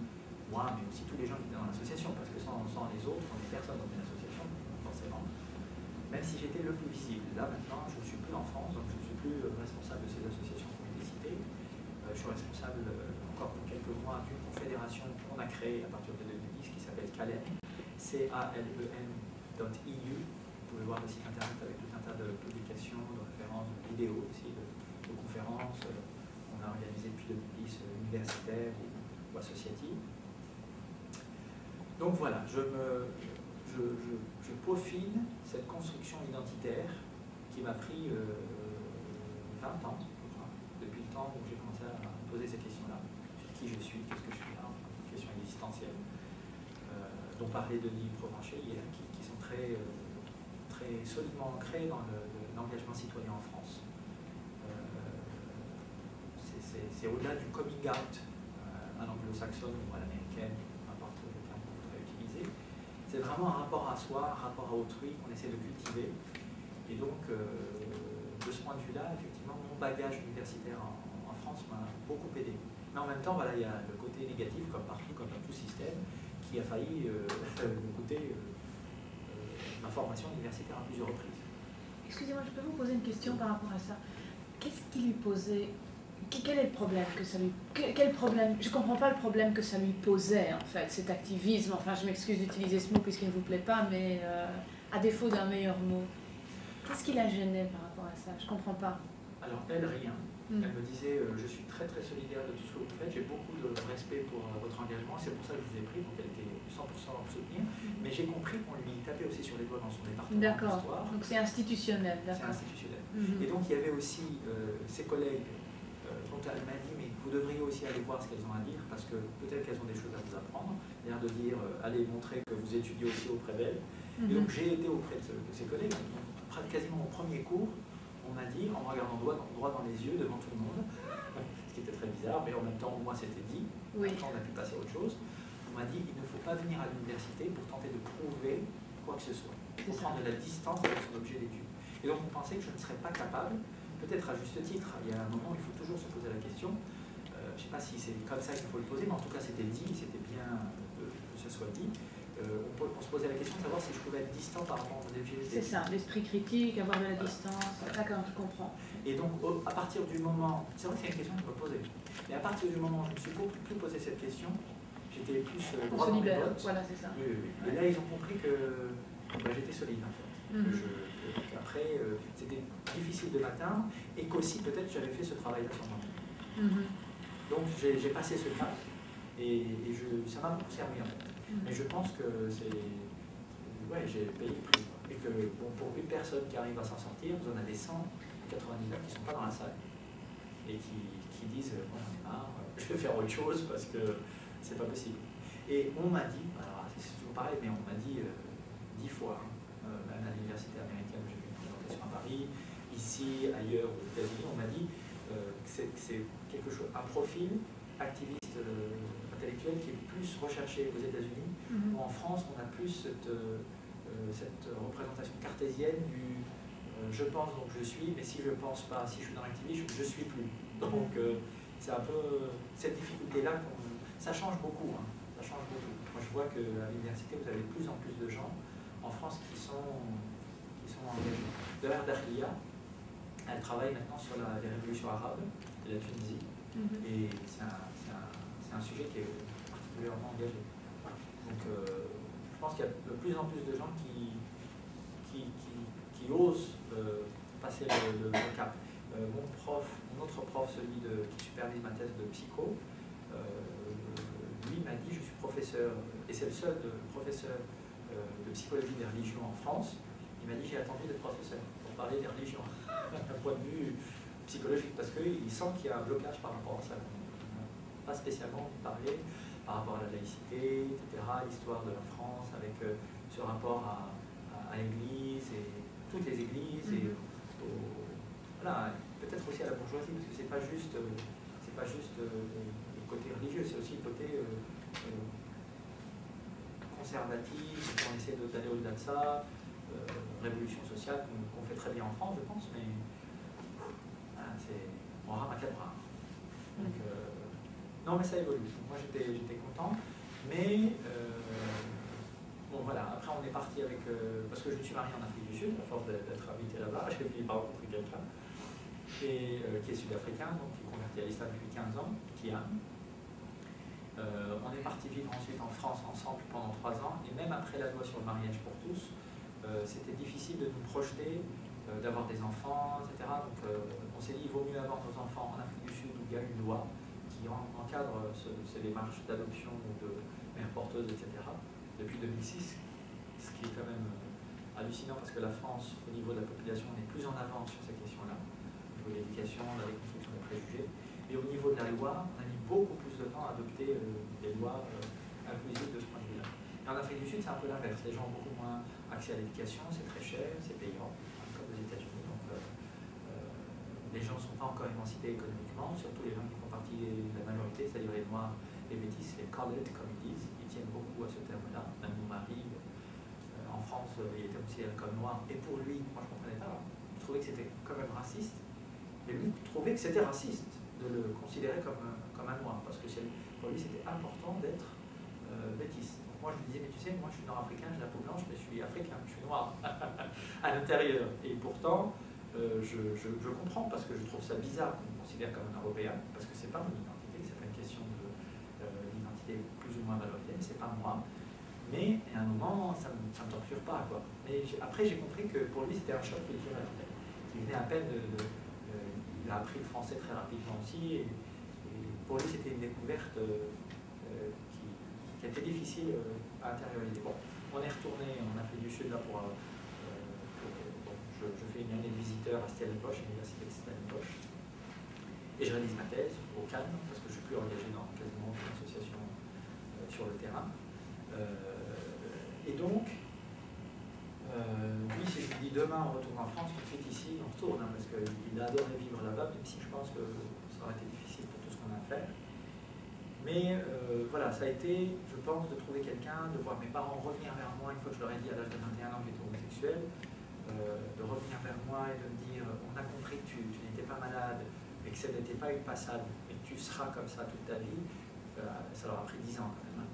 moi, mais aussi tous les gens qui étaient dans l'association, parce que sans, les autres, on est personne dans une association, forcément. Même si j'étais le plus visible. Là maintenant, je ne suis plus en France, donc je ne suis plus responsable de ces associations qui ont citées. Euh, je suis responsable euh, encore pour quelques mois d'une confédération qu'on a créée à partir de 2010 qui s'appelle CALEN, C-A-L-E-N.eu. Vous pouvez voir le site internet avec tout un tas de publications, de références, de vidéos aussi, de, conférences. Euh, organisé depuis 2010 euh, universitaire ou, associative. Donc voilà, je, peaufine cette construction identitaire qui m'a pris 20 euh, ans, depuis le temps où j'ai commencé à poser ces questions-là. Qui je suis, qu'est-ce que je suis là, question existentielle, euh, dont parlait Denis Provencher hier, qui, sont très, très solidement ancrés dans l'engagement citoyen en France. C'est au-delà du coming out euh, à l'anglo-saxonne ou à l'américaine, peu importe le terme qu'on voudrait utiliser. C'est vraiment un rapport à soi, un rapport à autrui qu'on essaie de cultiver. Et donc, euh, de ce point de vue-là, effectivement, mon bagage universitaire en, France m'a beaucoup aidé. Mais en même temps, voilà, il y a le côté négatif, comme partout, comme dans tout système, qui a failli euh, me coûter ma formation universitaire à plusieurs reprises. Excusez-moi, je peux vous poser une question par rapport à ça. Qu'est-ce qui lui posait quel est le problème que ça lui quel problème je comprends pas le problème que ça lui posait en fait cet activisme. Enfin je m'excuse d'utiliser ce mot puisqu'il ne vous plaît pas mais euh, à défaut d'un meilleur mot. Qu'est-ce qui la gênait par rapport à ça? Je comprends pas. Alors elle rien. Hmm. elle me disait euh, je suis très très solidaire de tout ce que vous faites. J'ai beaucoup de respect pour euh, votre engagement. C'est pour ça que je vous ai pris donc elle était 100% en soutenir. Hmm. mais j'ai compris qu'on lui tapait aussi sur les doigts dans son département d'accord. donc c'est institutionnel c'est institutionnel. Hmm. et donc il y avait aussi ses collègues elle m'a dit, mais vous devriez aussi aller voir ce qu'elles ont à dire, parce que peut-être qu'elles ont des choses à vous apprendre, l'air de dire, euh, allez montrer que vous étudiez aussi auprès d'elles. Et donc mhm. j'ai été auprès de, ses collègues, quasiment au premier cours, on m'a dit, en me regardant droit, droit, dans les yeux devant tout le monde, ce qui était très bizarre, mais en même temps, moi, c'était dit, oui. on a pu passer à autre chose, on m'a dit, il ne faut pas venir à l'université pour tenter de prouver quoi que ce soit, pour prendre de la distance avec son objet d'étude. Et donc, on pensait que je ne serais pas capable peut-être à juste titre, il y a un moment, il faut toujours se poser la question. Euh, je ne sais pas si c'est comme ça qu'il faut le poser, mais en tout cas, c'était dit, c'était bien que ce soit dit. Euh, on, se posait la question de savoir si je pouvais être distant par rapport à mon objet. C'est ça, l'esprit critique, avoir de la distance. D'accord, je comprends. Et donc, à partir du moment. C'est vrai que c'est une question que je me posais. Mais à partir du moment où je me suis plus posé cette question, j'étais plus euh, droit dans libère, Voilà, c'est ça. Oui, oui, Et là, ils ont compris que bah, j'étais solide, en fait. Mhm. Après, euh, c'était difficile de m'atteindre et qu'aussi peut-être j'avais fait ce travail-là sur moi. Mhm. Donc j'ai passé ce cap et, je, ça m'a beaucoup servi en fait. Mhm. Mais je pense que c'est. Ouais, j'ai payé le prix. Et que bon, pour une personne qui arrive à s'en sortir, vous en avez 199 qui ne sont pas dans la salle et qui, qui disent Bon, marre, je vais faire autre chose parce que c'est pas possible. Et on m'a dit, alors c'est toujours pareil, mais on m'a dit euh, dix fois, hein, euh, à l'université américaine, ici, ailleurs, aux États-Unis, on m'a dit euh, que c'est quelque chose, un profil activiste euh, intellectuelle qui est plus recherchée aux États-Unis. Mhm. En France, on a plus cette, euh, cette représentation cartésienne du je pense donc je suis, mais si je pense pas, si je suis dans l'activisme, je ne suis plus. Donc c'est un peu cette difficulté-là, ça change beaucoup. Hein. ça change beaucoup. Moi je vois qu'à l'université, vous avez de plus en plus de gens en France qui sont, qui sont engagés. Elle travaille maintenant sur la, les révolutions arabes de la Tunisie. Mhm. Et c'est un, un, sujet qui est particulièrement engagé. Donc, euh, je pense qu'il y a de plus en plus de gens qui, qui, qui, osent euh, passer le, cap. Euh, mon prof, mon autre prof, celui de, qui supervise ma thèse de psycho, lui m'a dit je suis professeur, et c'est le seul professeur de psychologie des religions en France. Il m'a dit j'ai attendu d'être professeur pour parler des religions d'un point de vue psychologique parce qu'il sent qu'il y a un blocage par rapport à ça. pas spécialement parlé par rapport à la laïcité, etc., l'histoire de la France avec euh, ce rapport à, l'Église et toutes les églises et mm-hmm. voilà, peut-être aussi à la bourgeoisie parce que c'est pas juste euh, c'est pas juste euh, le côté religieux, c'est aussi le côté conservatif, on essaie d'aller au-delà de ça, révolution sociale qu'on fait très bien en France, je pense, mais c'est on rame à quatre bras. Donc, euh, non, mais ça évolue. Moi, j'étais content. Mais, euh, bon, voilà. Après, on est parti avec. Euh, parce que je me suis marié en Afrique du Sud, à force d'être invité là-bas, j'ai fini par rencontrer quelqu'un qui est sud-africain, donc qui est converti à l'islam depuis 15 ans, qui a. on est parti vivre ensuite en France ensemble pendant 3 ans, et même après la loi sur le mariage pour tous, c'était difficile de nous projeter euh, d'avoir des enfants, etc. Donc euh, on s'est dit il vaut mieux avoir nos enfants en Afrique du Sud où il y a une loi qui encadre ces démarches d'adoption ou de mère porteuse, etc. depuis 2006, ce qui est quand même euh, hallucinant parce que la France, au niveau de la population, est plus en avance sur ces questions-là, au niveau de l'éducation, de la reconstruction des préjugés. Et au niveau de la loi, on a mis beaucoup plus de temps à adopter des lois inclusives de ce point. En Afrique du Sud, c'est un peu l'inverse. Les gens ont beaucoup moins accès à l'éducation, c'est très cher, c'est payant les gens ne sont pas encore émancipés économiquement, surtout les gens qui font partie de la majorité, c'est-à-dire les noirs, les métis, les colored, comme ils disent, ils tiennent beaucoup à ce terme-là. Même mon mari, euh, en France, euh, il était aussi comme noir, et pour lui, moi je ne comprenais pas, je trouvais que c'était quand même raciste, mais lui trouvait que c'était raciste de le considérer comme, comme un noir, parce que pour lui c'était important d'être euh. Moi je lui disais, mais tu sais, moi je suis nord-africain, j'ai la peau blanche, mais je suis africain, je suis noir à l'intérieur. Et pourtant, euh, je, comprends parce que je trouve ça bizarre qu'on me considère comme un Européen, parce que c'est pas mon identité, c'est pas une question d'identité euh, plus ou moins valorisée, c'est pas moi. Mais à un moment, ça ne me, torture pas. Quoi. Mais après, j'ai compris que pour lui, c'était un choc culturel. Il venait à peine de. Euh, il a appris le français très rapidement aussi, et, pour lui, c'était une découverte qui, était difficile à intérioriser. Bon, on est retourné en Afrique du Sud là pour je, fais une année de visiteur à Stellenbosch, à l'université de Stellenbosch. Et je réalise ma thèse au calme, parce que je ne suis plus engagé dans quasiment aucune association euh, sur le terrain. Euh, et donc, euh, oui, si je dis demain on retourne en France, tout de suite ici, on retourne, hein, parce qu'il a adoré vivre là-bas, même si je pense que ça aurait été difficile pour tout ce qu'on a fait. Mais voilà, ça a été, je pense, de trouver quelqu'un, de voir mes parents revenir vers moi une fois que je leur ai dit à l'âge de 21 ans que j'étais homosexuel, euh, de revenir vers moi et de me dire on a compris que tu, n'étais pas malade et que ce n'était pas une passade, mais que tu seras comme ça toute ta vie, euh, ça leur a pris 10 ans quand même. Hein.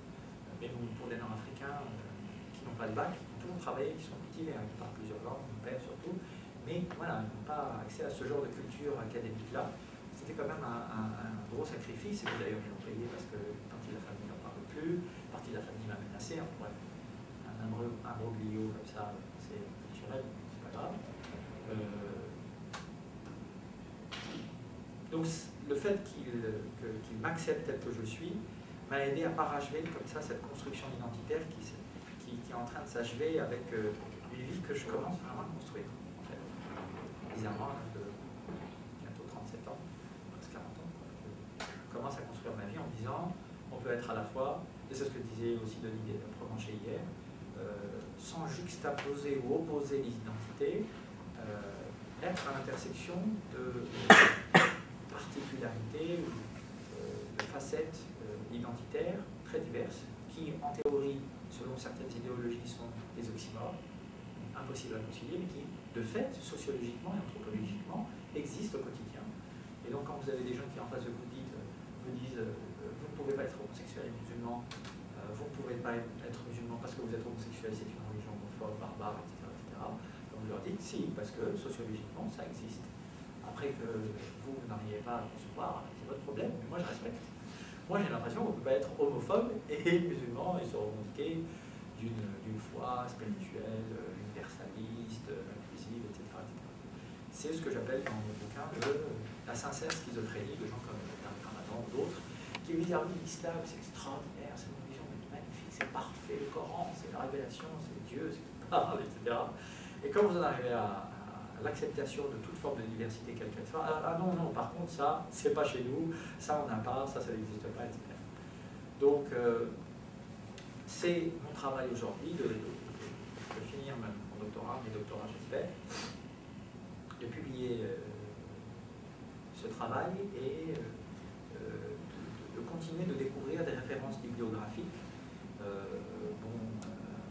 Mais pour les Nord-Africains euh, qui n'ont pas de bac, qui ont toujours travaillé, qui sont cultivés, hein, qui parlent plusieurs langues, mon père surtout, mais voilà, ils n'ont pas accès à ce genre de culture académique-là. C'était quand même un, gros sacrifice, et d'ailleurs ils l'ont payé parce que une partie de la famille n'en parle plus, une partie de la famille m'a menacé, enfin bref, un imbroglio comme ça, c'est culturel. Euh, donc le fait qu'il m'accepte tel que je suis m'a aidé à parachever comme ça cette construction identitaire qui, est en train de s'achever avec euh, une vie que je commence vraiment à construire. En fait de bientôt 37 ans, presque 40 ans, je commence à on peut être à la fois, et c'est ce que disait aussi Denis Provencher hier, euh, sans juxtaposer ou opposer les identités, euh, être à l'intersection de particularités ou euh, de facettes identitaires très diverses, qui en théorie, selon certaines idéologies, sont des oxymores, impossibles à concilier, mais qui, de fait, sociologiquement et anthropologiquement, existent au quotidien. Et donc quand vous avez des gens qui en face de vous, dites, vous disent vous ne pouvez pas être homosexuel et musulman, euh, vous ne pouvez pas être musulman parce que vous êtes homosexuel, c'est une religion homophobe, barbare, etc., etc. Donc vous leur dites si, parce que sociologiquement ça existe. Après que vous n'arrivez pas à concevoir, c'est votre problème, mais moi je respecte. Moi j'ai l'impression qu'on ne peut pas être homophobe et musulman et se revendiquer d'une foi spirituelle, universaliste, inclusive, etc. C'est ce que j'appelle dans mon bouquin la sincère schizophrénie de gens comme Ramadan ou d'autres, qui Ah oui, l'islam c'est extraordinaire, c'est une religion magnifique, c'est parfait, le Coran, c'est la révélation, c'est Dieu, c'est etc. Et quand vous en arrivez à, l'acceptation de toute forme de diversité, quelle qu'elle soit, ah, ah, non, non, par contre, ça, c'est pas chez nous, ça on n'a pas, ça, ça n'existe pas, etc. Donc, euh, c'est mon travail aujourd'hui de, finir mon doctorat, mes doctorats j'espère, de publier euh, ce travail et euh, continuer de découvrir des références bibliographiques. bon,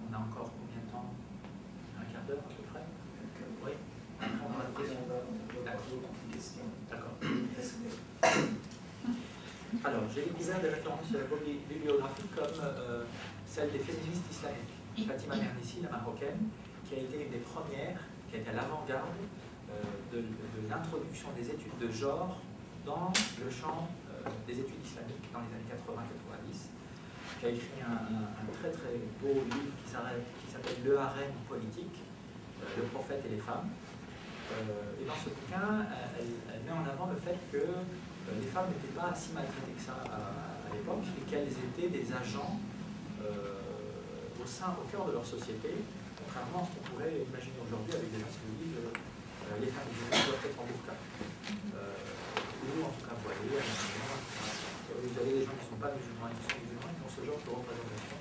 on a encore combien de temps? Un quart d'heure à peu près? Oui D'accord. Alors, j'ai découvert des références bibliographiques comme euh, celle des féministes islamiques. Fatima Mernissi, la marocaine, qui a été une des premières, qui a été à l'avant-garde euh, de, l'introduction des études de genre dans le champ euh, des études islamiques dans les années 80-90, qui a écrit un, très très beau livre qui s'appelle Le harem politique, le prophète et les femmes, euh, et dans ce bouquin, elle, met en avant le fait que euh, les femmes n'étaient pas si maltraitées que ça à, l'époque et qu'elles étaient des agents euh, au sein, au cœur de leur société, contrairement à ce qu'on pourrait imaginer aujourd'hui avec des gens qui nous disent les femmes doivent être en burqa. ou en tout cas voilées, vous avez des gens qui ne sont pas musulmans qui sont musulmans qui ont ce genre de représentation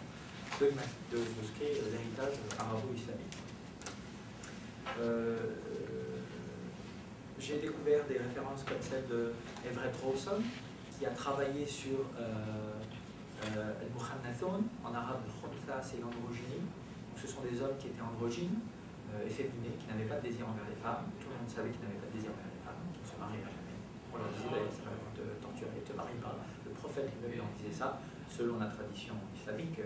de, de, ce qu'est l'héritage arabo-islamique j'ai découvert des références comme celle de Everett Rawson, qui a travaillé sur euh, euh, al-Mukhannathon, en arabe al c'est l'androgynie. Ce sont des hommes qui étaient androgynes, euh, efféminés, qui n'avaient pas de désir envers les femmes. Tout le monde savait qu'ils n'avaient pas de désir envers les femmes, ne se marieraient jamais. On leur disait d'ailleurs, ça va te torturer, te marie pas. Le prophète lui-même disait ça, selon la tradition islamique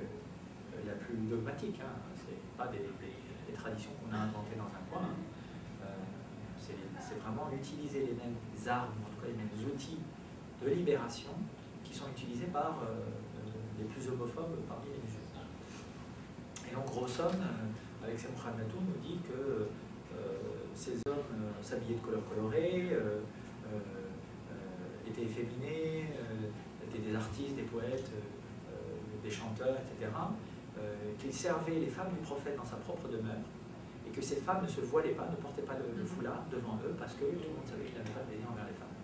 la plus dogmatique. Hein. Ce pas des, traditions qu'on a inventées dans un coin. Hein c'est vraiment utiliser les mêmes armes, en tout cas les mêmes outils de libération qui sont utilisés par euh, les plus homophobes parmi les musulmans. Et donc Rosson, euh, avec ses Mohammedoun, nous dit que euh, ces hommes s'habillaient de couleurs colorées, étaient efféminés, étaient des artistes, des poètes, des chanteurs, etc., qu'ils servaient les femmes du prophète dans sa propre demeure, que ces femmes ne se voilaient pas, ne portaient pas le, mhm. foulard devant eux parce que tout le monde savait qu'il n'avait pas de désir envers les femmes.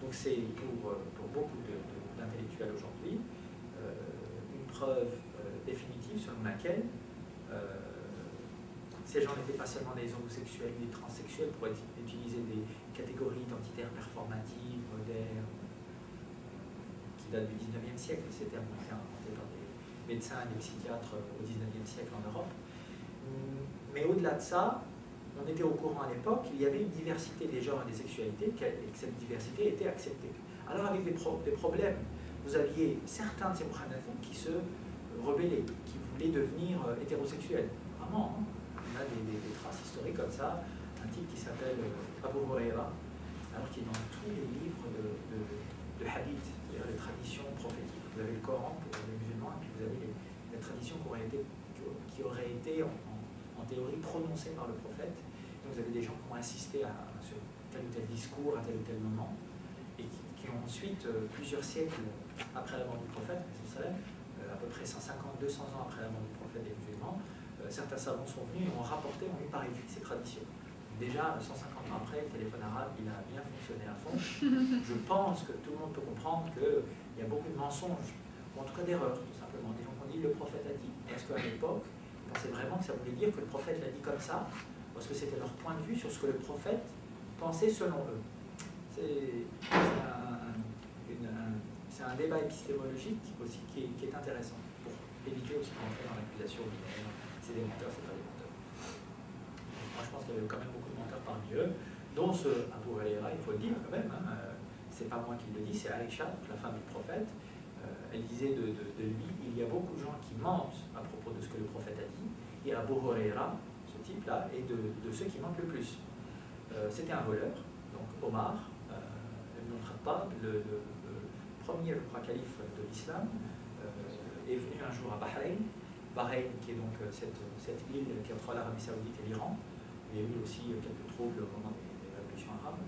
Donc c'est pour, euh, pour, beaucoup d'intellectuels aujourd'hui euh, une preuve euh, définitive selon laquelle ces gens n'étaient pas seulement des homosexuels des transsexuels pour utiliser des catégories identitaires performatives, qui datent du 19e siècle. Ces termes ont été inventés par des médecins et des psychiatres au 19e siècle en Europe. Mais au-delà de ça, on était au courant à l'époque qu'il y avait une diversité des genres et des sexualités et que cette diversité était acceptée. Alors avec des, problèmes, vous aviez certains de ces Mohanafons qui se rebellaient, qui voulaient devenir euh, hétérosexuels. Vraiment, hein. on a des, traces historiques comme ça, un type qui s'appelle euh, Abu Huraira, alors qui est dans tous les livres de, de, hadith, c'est-à-dire les traditions prophétiques. Vous avez le Coran pour les musulmans, et puis vous avez les, traditions qui auraient été, qui, été en, théorie prononcée par le prophète. Vous avez des gens qui ont assisté à, ce tel ou tel discours à tel ou tel moment, et qui, ont ensuite, euh, plusieurs siècles après la mort du prophète, euh, à peu près 150-200 ans après la mort du prophète des musulmans, euh, certains savants sont venus et ont rapporté, ont eu par écrit ces traditions. Déjà, 150 ans après, le téléphone arabe, il a bien fonctionné à fond. Je pense que tout le monde peut comprendre qu'il y a beaucoup de mensonges, ou en tout cas d'erreurs, tout simplement. Des gens qui ont dit le prophète a dit. Est-ce qu'à l'époque, pensaient vraiment que ça voulait dire que le prophète l'a dit comme ça, parce que c'était leur point de vue sur ce que le prophète pensait selon eux? C'est un débat épistémologique aussi qui est, intéressant pour éviter aussi d'entrer dans l'accusation binaire. C'est des menteurs, c'est pas des menteurs. Je pense qu'il y avait quand même beaucoup de menteurs parmi eux, dont ce Abu Huraira, il faut le dire quand même. Hein, euh, c'est pas moi qui le dis, c'est Aïcha, la femme du prophète. Euh, elle disait de, lui il y a beaucoup de gens qui mentent à propos de ce que le prophète a dit, et Abu Huraira, ce type-là, est de, ceux qui mentent le plus. Euh, c'était un voleur, donc Omar, euh, le, le, premier, je calife de l'islam, est venu un jour à Bahreïn, Bahreïn qui est donc cette, cette île qui est entre l'Arabie Saoudite et l'Iran, il y a eu aussi quelques troubles au moment des, révolutions arabes,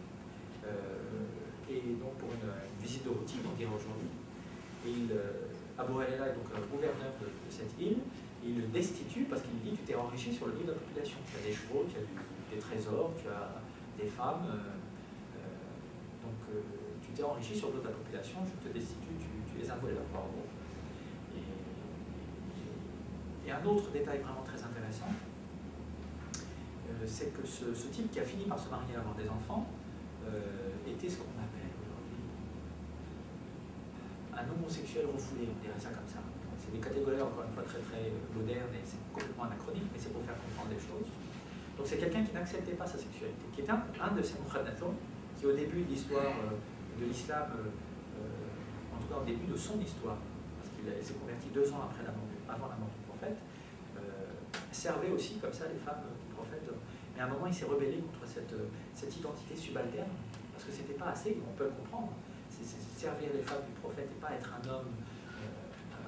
et donc pour une, visite de routine, on dirait aujourd'hui, il, Abu Huraira est donc gouverneur de, cette île, il le destitue parce qu'il dit tu t'es enrichi sur le dos de la population. Tu as des chevaux, tu as des trésors, tu as des femmes. Euh, euh, donc euh, tu t'es enrichi sur le dos de la population, je te destitue, tu, tu es un voleur. Et, et, un autre détail vraiment très intéressant, c'est que ce, type qui a fini par se marier avoir des enfants était ce qu'on appelle aujourd'hui un homosexuel refoulé, on dirait ça comme ça des catégories encore une fois très très modernes et c'est complètement anachronique, mais c'est pour faire comprendre les choses. Donc c'est quelqu'un qui n'acceptait pas sa sexualité, qui est un, de ces mukhanathon, qui au début de l'histoire euh, de l'islam, euh, euh, en tout cas au début de son histoire, parce qu'il s'est converti deux ans avant la mort du prophète, servait aussi comme ça les femmes. Mais à un moment il s'est rebellé contre cette, identité subalterne, parce que c'était pas assez, on peut le comprendre. C'est servir les femmes du prophète et pas être un homme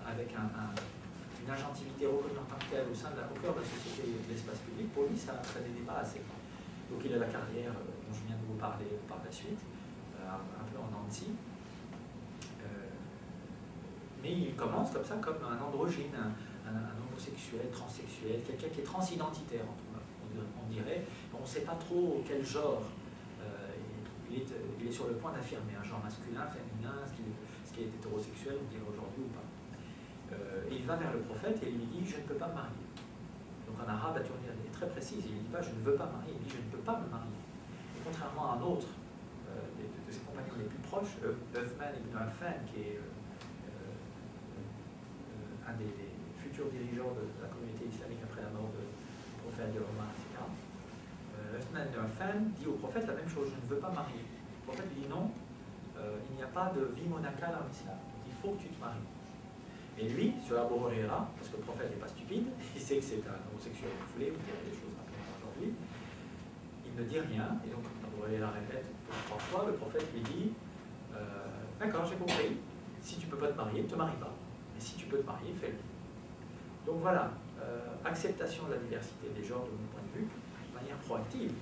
avec une agentivité reconnue en tant que telle au, sein de la, au cœur de la société de l'espace public, pour lui, ça, n'était pas assez. Donc il a la carrière euh, dont je viens de vous parler par la suite, euh, un peu en anti. Euh, mais il commence comme ça, comme un androgyne, un, homosexuel, transsexuel, quelqu'un qui est transidentitaire, on dirait. On ne sait pas trop quel genre il, est, il, est, sur le point d'affirmer, un genre masculin, féminin, ce qui, est hétérosexuel, on dirait aujourd'hui ou pas. Euh, il va vers le prophète et il lui dit Je ne peux pas me marier. Donc en arabe, la tournure est très précise. Il ne dit pas Je ne veux pas marier, il dit Je ne peux pas me marier. Et contrairement à un autre euh, de, ses compagnons les plus proches, Uthman ibn Affan, qui est euh, un des, futurs dirigeants de, la communauté islamique après la mort du prophète de Omar, etc. Uthman ibn Affan dit au prophète la même chose Je ne veux pas marier. Le prophète lui dit Non, il n'y a pas de vie monacale en islam. Il faut que tu te maries. Et lui, sur Abu Huraira, parce que le prophète n'est pas stupide, il sait que c'est un homosexuel foulé, vous direz des choses rapidement aujourd'hui, il ne dit rien, et donc Abu Huraira répète trois fois, le prophète lui dit euh, D'accord, j'ai compris, si tu ne peux pas te marier, ne te marie pas. Mais si tu peux te marier, fais-le. Donc voilà, euh, acceptation de la diversité des genres de mon point de vue, manière proactive.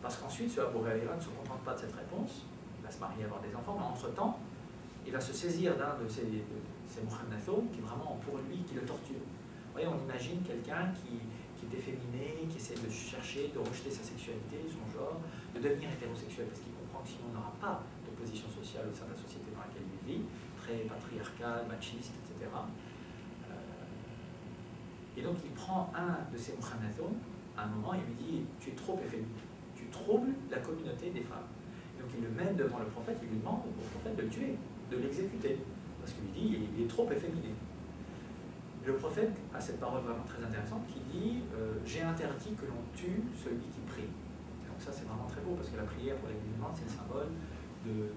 Parce qu'ensuite, ce Abu Huraira ne se contente pas de cette réponse, il va se marier, avoir des enfants, mais entre-temps, il va se saisir d'un de ces c'est Mohamed qui vraiment pour lui qui le torture. Vous voyez, on imagine quelqu'un qui, est efféminé, qui essaie de chercher, de rejeter sa sexualité, son genre, de devenir hétérosexuel parce qu'il comprend que sinon on n'aura pas de position sociale au sein de la société dans laquelle il vit, très patriarcale, machiste, etc. Euh, et donc il prend un de ces Mohamed à un moment, il lui dit Tu es trop efféminé, tu troubles la communauté des femmes. donc il le mène devant le prophète, il lui demande au prophète de le tuer, de l'exécuter parce qu'il dit il est trop efféminé. Le prophète a cette parole vraiment très intéressante qui dit euh, J'ai interdit que l'on tue celui qui prie. donc, ça, c'est vraiment très beau parce que la prière pour les musulmans, c'est le symbole de,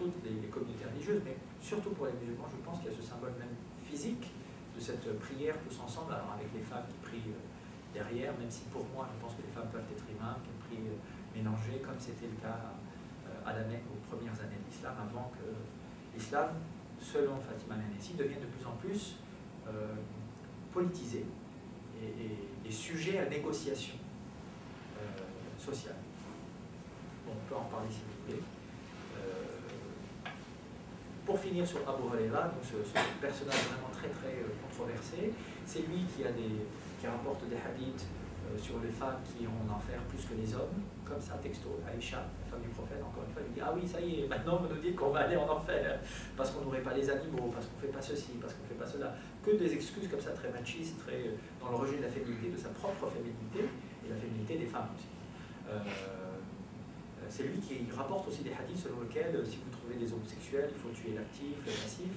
toutes les, communautés religieuses, mais surtout pour les musulmans, je pense qu'il y a ce symbole même physique de cette prière tous ensemble, alors avec les femmes qui prient euh, derrière, même si pour moi, je pense que les femmes peuvent être imams, prient euh, mélangées, comme c'était le cas à la Mecque aux premières années de l'islam, avant que l'islam, selon Fatima Nanesi, devient de plus en plus euh, politisé et, sujet à négociation euh, sociale. on peut en parler si vous voulez. Euh, pour finir sur Abu Huraira, ce, personnage vraiment très très controversé, c'est lui qui, a des, qui rapporte des hadiths sur les femmes qui ont en enfer plus que les hommes, comme ça, texto, Aïcha, la femme du prophète, encore une fois, elle dit Ah oui, ça y est, maintenant vous nous dites qu'on va aller en enfer, parce qu'on n'aurait pas les animaux, parce qu'on ne fait pas ceci, parce qu'on ne fait pas cela. Que des excuses comme ça, très machistes, très dans le rejet de la féminité, de sa propre féminité, et la féminité des femmes aussi. Euh, c'est lui qui rapporte aussi des hadiths selon lesquels si vous trouvez des homosexuels, il faut tuer l'actif, le passif.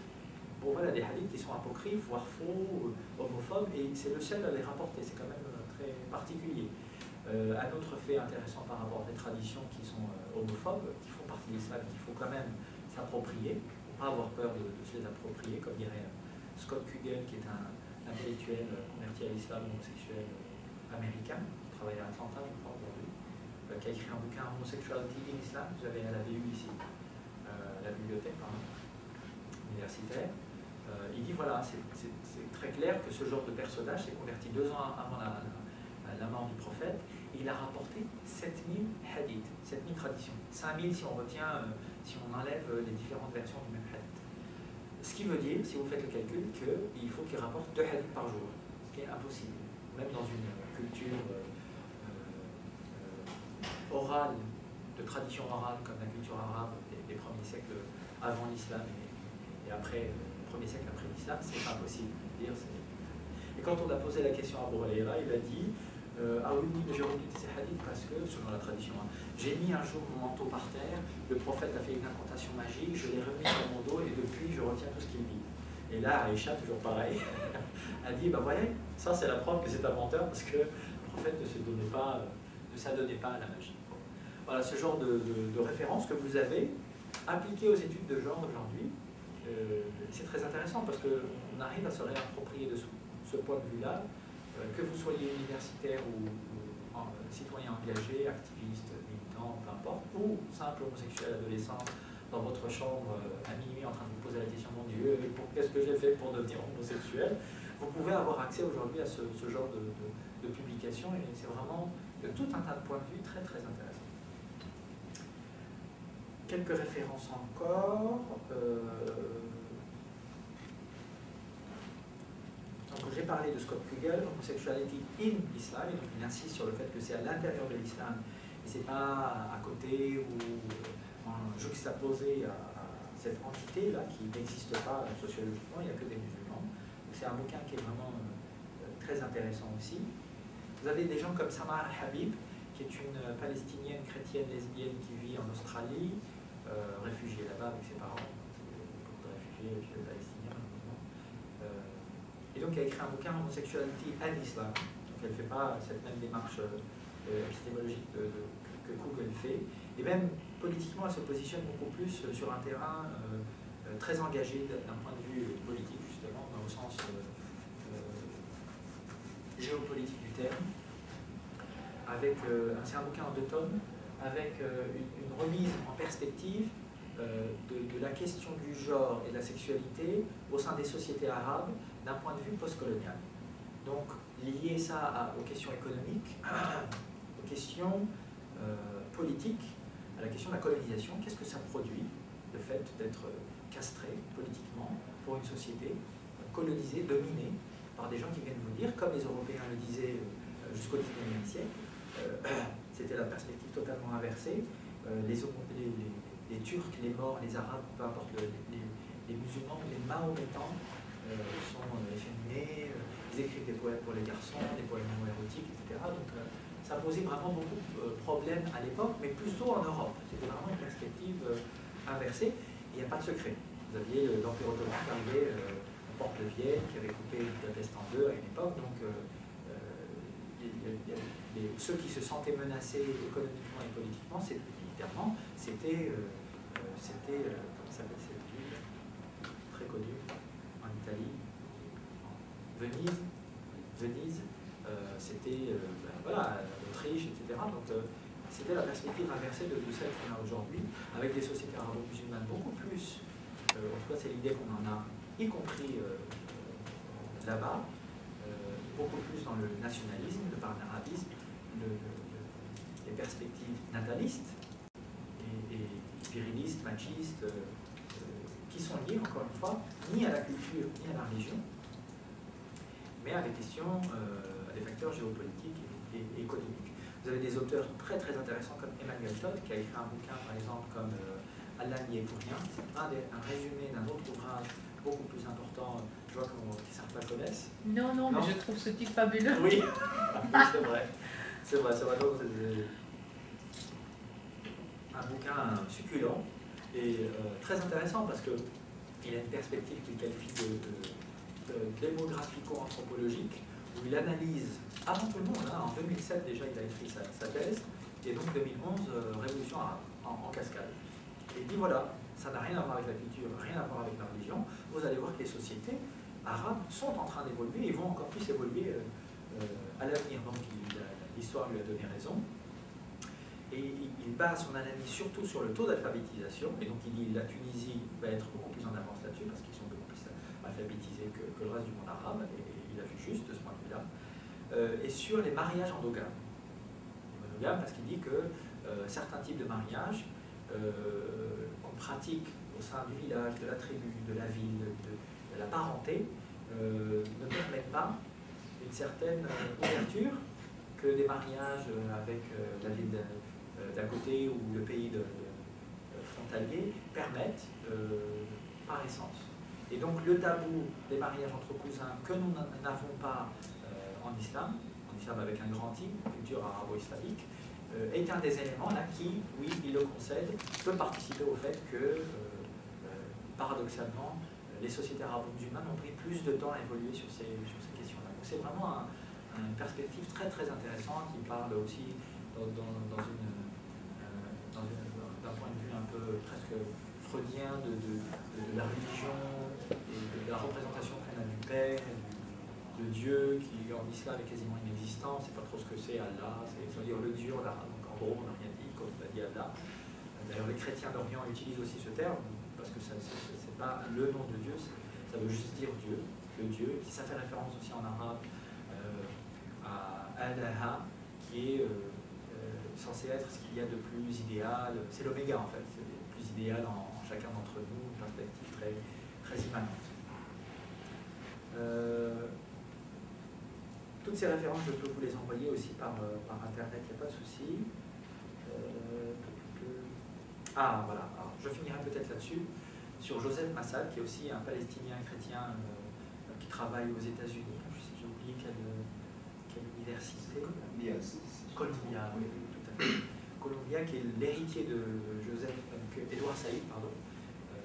Voilà, des hadiths qui sont apocryphes, voire faux, homophobes, et c'est le seul à les rapporter, c'est quand même très particulier. un autre fait intéressant par rapport à des traditions qui sont homophobes, qui font partie de l'islam, qu'il faut quand même s'approprier, pas avoir peur de, se les approprier, comme dirait Scott Kugel, qui est un intellectuel converti à l'islam homosexuel américain, qui travaille à Atlanta, je crois, aujourd'hui, euh, qui a écrit un bouquin Homosexuality in Islam, vous avez à la VU ici, euh, la bibliothèque universitaire. Euh, il dit voilà, c'est très clair que ce genre de personnage s'est converti deux ans avant la, mort du prophète, et il a rapporté 7000 hadiths, 7000 traditions. 5000 si on retient, si on enlève les différentes versions du même hadith. Ce qui veut dire, si vous faites le calcul, qu'il faut qu'il rapporte deux hadiths par jour, ce qui est impossible, même dans une culture orale, de tradition orale comme la culture arabe des, premiers siècles avant l'islam et, après, le premier siècle après l'islam, c'est pas possible. Et quand on a posé la question à Abu il a dit euh, Ah oui, j'ai redouté ces hadiths parce que, selon la tradition, hein, j'ai mis un jour mon manteau par terre, le prophète a fait une incantation magique, je l'ai remis sur mon dos et depuis je retiens tout ce qu'il dit. Et là, Aïcha, toujours pareil, a dit Bah voyez, ça c'est la preuve que c'est un menteur parce que le prophète ne se pas, ne s'adonnait pas à la magie. Voilà ce genre de, de, référence que vous avez appliqué aux études de genre aujourd'hui. Euh, c'est très intéressant parce qu'on arrive à se réapproprier de ce, point de vue-là, euh, que vous soyez universitaire ou, citoyen engagé, activiste, militant, peu importe, ou simple homosexuel adolescent dans votre chambre euh, à minuit en train de vous poser la question mon Dieu, qu'est-ce que j'ai fait pour devenir homosexuel? Vous pouvez avoir accès aujourd'hui à ce, genre de publication et c'est vraiment de tout un tas de points de vue très très intéressants quelques références encore. Euh, j'ai parlé de Scott Kugel, Homosexuality in Islam, donc il insiste sur le fait que c'est à l'intérieur de l'islam, et c'est pas à côté ou en juxtaposé à, cette entité-là qui n'existe pas sociologiquement, il n'y a que des musulmans. C'est un bouquin qui est vraiment euh, très intéressant aussi. Vous avez des gens comme Samar Habib, qui est une palestinienne chrétienne lesbienne qui vit en Australie, euh, réfugiée là-bas avec ses parents, beaucoup de réfugiés Palestiniens euh, et donc elle a écrit un bouquin Homosexuality and Islam. Donc elle ne fait pas cette même démarche euh, épistémologique que Google fait. Et même politiquement, elle se positionne beaucoup plus sur un terrain très engagé d'un point de vue politique, justement, au sens géopolitique du terme. Avec, c'est un bouquin en deux tomes, avec une, remise en perspective euh, de, la question du genre et de la sexualité au sein des sociétés arabes d'un point de vue postcolonial. Donc, lier ça aux questions économiques, aux questions euh, politiques, à la question de la colonisation, qu'est-ce que ça produit, le fait d'être castré politiquement pour une société colonisée, dominée par des gens qui viennent vous dire, comme les Européens le disaient euh, jusqu'au XIXe siècle, c'était la perspective totalement inversée, euh, les, Turcs, les Morts, les Arabes, peu importe, les, musulmans, les Mahométans euh, sont euh, efféminés, ils écrivent des poèmes pour les garçons, des poèmes érotiques, etc. Donc ça posait vraiment beaucoup de problèmes à l'époque, mais plutôt en Europe. C'était vraiment une perspective inversée. Il n'y a pas de secret. Vous aviez l'Empire ottoman qui arrivait en porte de Vienne, qui avait coupé Budapest en deux à une époque. Donc ceux qui se sentaient menacés économiquement et politiquement, c'est c'était, euh, euh, c'était euh, comment s'appelle cette ville très connue en Italie, Venise, Venise, c'était ben, voilà, l'Autriche, etc. Donc c'était la perspective inversée de, celle qu'on a aujourd'hui, avec des sociétés arabo-musulmanes beaucoup plus, en tout cas c'est l'idée qu'on en a, y compris là-bas, beaucoup plus dans le nationalisme, le panarabisme, les perspectives natalistes, virilistes, machistes, euh, euh, qui sont liés, encore une fois, ni à la culture, ni à la religion, mais à des questions, euh, à des facteurs géopolitiques et, économiques. Vous avez des auteurs très très intéressants comme Emmanuel Todd, qui a écrit un bouquin, par exemple, comme Allah n'y est pour rien. C'est un, un, résumé d'un autre ouvrage beaucoup plus important, je vois que certains connaissent. Non, non, mais je trouve ce titre fabuleux. Oui, c'est vrai. C'est vrai, c'est vrai. un bouquin succulent et très intéressant parce qu'il a une perspective qu'il qualifie de, démographico-anthropologique où il analyse avant tout le monde, hein, en 2007 déjà il a écrit sa, thèse, et donc 2011, Révolution arabe, en, cascade. Et il dit voilà, ça n'a rien à voir avec la culture, rien à voir avec la religion, vous allez voir que les sociétés arabes sont en train d'évoluer et vont encore plus évoluer à l'avenir. Donc l'histoire lui a donné raison. Et il base son analyse surtout sur le taux d'alphabétisation. Et donc il dit la Tunisie va être beaucoup plus en avance là-dessus parce qu'ils sont beaucoup plus alphabétisés que, le reste du monde arabe. Et il a vu juste de ce point de vue-là. Euh, et sur les mariages endogames. Monogames parce qu'il dit que euh, certains types de mariages euh, qu'on pratique au sein du village, de la tribu, de la ville, de, de la parenté, ne permettent pas une certaine ouverture que des mariages avec la ville d'à côté ou le pays de, frontalier permettent par essence. Et donc le tabou des mariages entre cousins que nous n'avons pas en islam, en islam avec un grand I, culture arabo-islamique, est un des éléments là qui, oui, il le concède, peut participer au fait que, paradoxalement, les sociétés arabo-musulmanes ont pris plus de temps à évoluer sur ces, sur ces questions-là. Donc c'est vraiment un, une perspective très très intéressante qui parle aussi dans, dans, une, euh, d'un point de vue un peu presque freudien de, de, la religion et de la représentation qu'on a du Père, de Dieu qui en islam est quasiment inexistant, c'est pas trop ce que c'est Allah, c'est dire le Dieu en arabe, donc en gros on n'a rien dit quand on a dit Allah. D'ailleurs les chrétiens d'Orient utilisent aussi ce terme, parce que ce n'est pas le nom de Dieu, ça veut juste dire Dieu, le Dieu, ça fait référence aussi en arabe Adaha, qui est euh, euh, censé être ce qu'il y a de plus idéal. C'est l'oméga en fait, c'est le plus idéal en, chacun d'entre nous, une perspective très, très immanente. Euh, toutes ces références, je peux vous les envoyer aussi par, Internet, il n'y a pas de souci. ah, voilà. je finirai peut-être là-dessus, sur Joseph Massad, qui est aussi un palestinien chrétien qui travaille aux États-Unis. J'ai oublié quel, université Columbia, oui, tout à fait. Columbia, qui est l'héritier de Joseph, donc Edouard Saïd, pardon, euh,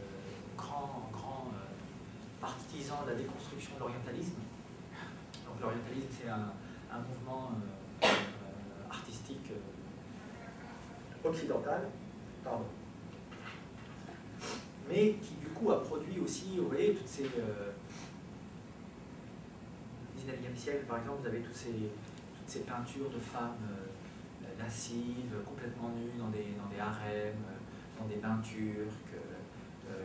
grand, grand euh, partisan de la déconstruction de l'orientalisme. Donc l'orientalisme, c'est un, mouvement euh, artistique occidental, pardon, mais qui du coup a produit aussi, vous voyez, toutes ces 19e siècle, par exemple, vous avez toutes ces, ces peintures de femmes euh, lascives, complètement nues dans des, dans des harems, euh, dans des bains turcs, euh,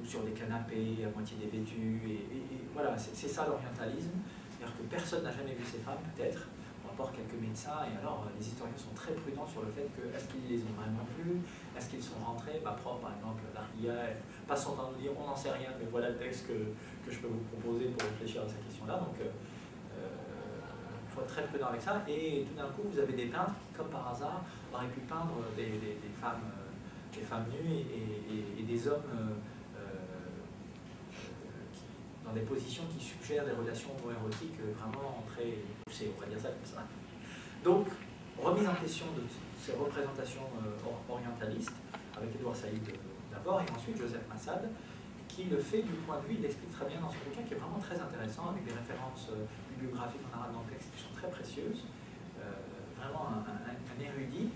ou sur des canapés à moitié dévêtus. Et, voilà, c'est ça l'orientalisme. C'est-à-dire que personne n'a jamais vu ces femmes, peut-être, quelques médecins, et alors les historiens sont très prudents sur le fait que est-ce qu'ils les ont vraiment vues, est-ce qu'ils sont rentrés, ma propre par exemple, l'Aria, pas sans nous dire on n'en sait rien, mais voilà le texte que, que, je peux vous proposer pour réfléchir à cette question-là. Donc euh, euh, très prudent avec ça. Et tout d'un coup, vous avez des peintres qui, comme par hasard, auraient pu peindre des, femmes, euh, des femmes nues et, des hommes dans des positions qui suggèrent des relations érotiques vraiment très poussées, on va dire ça comme ça. Donc, remise en question de ces représentations orientalistes, avec Edouard Saïd d'abord, et ensuite Joseph Massad, qui le fait du point de vue, il l'explique très bien dans ce bouquin, qui est vraiment très intéressant, avec des références euh, bibliographiques en arabe dans le texte qui sont très précieuses, euh, vraiment un, érudit,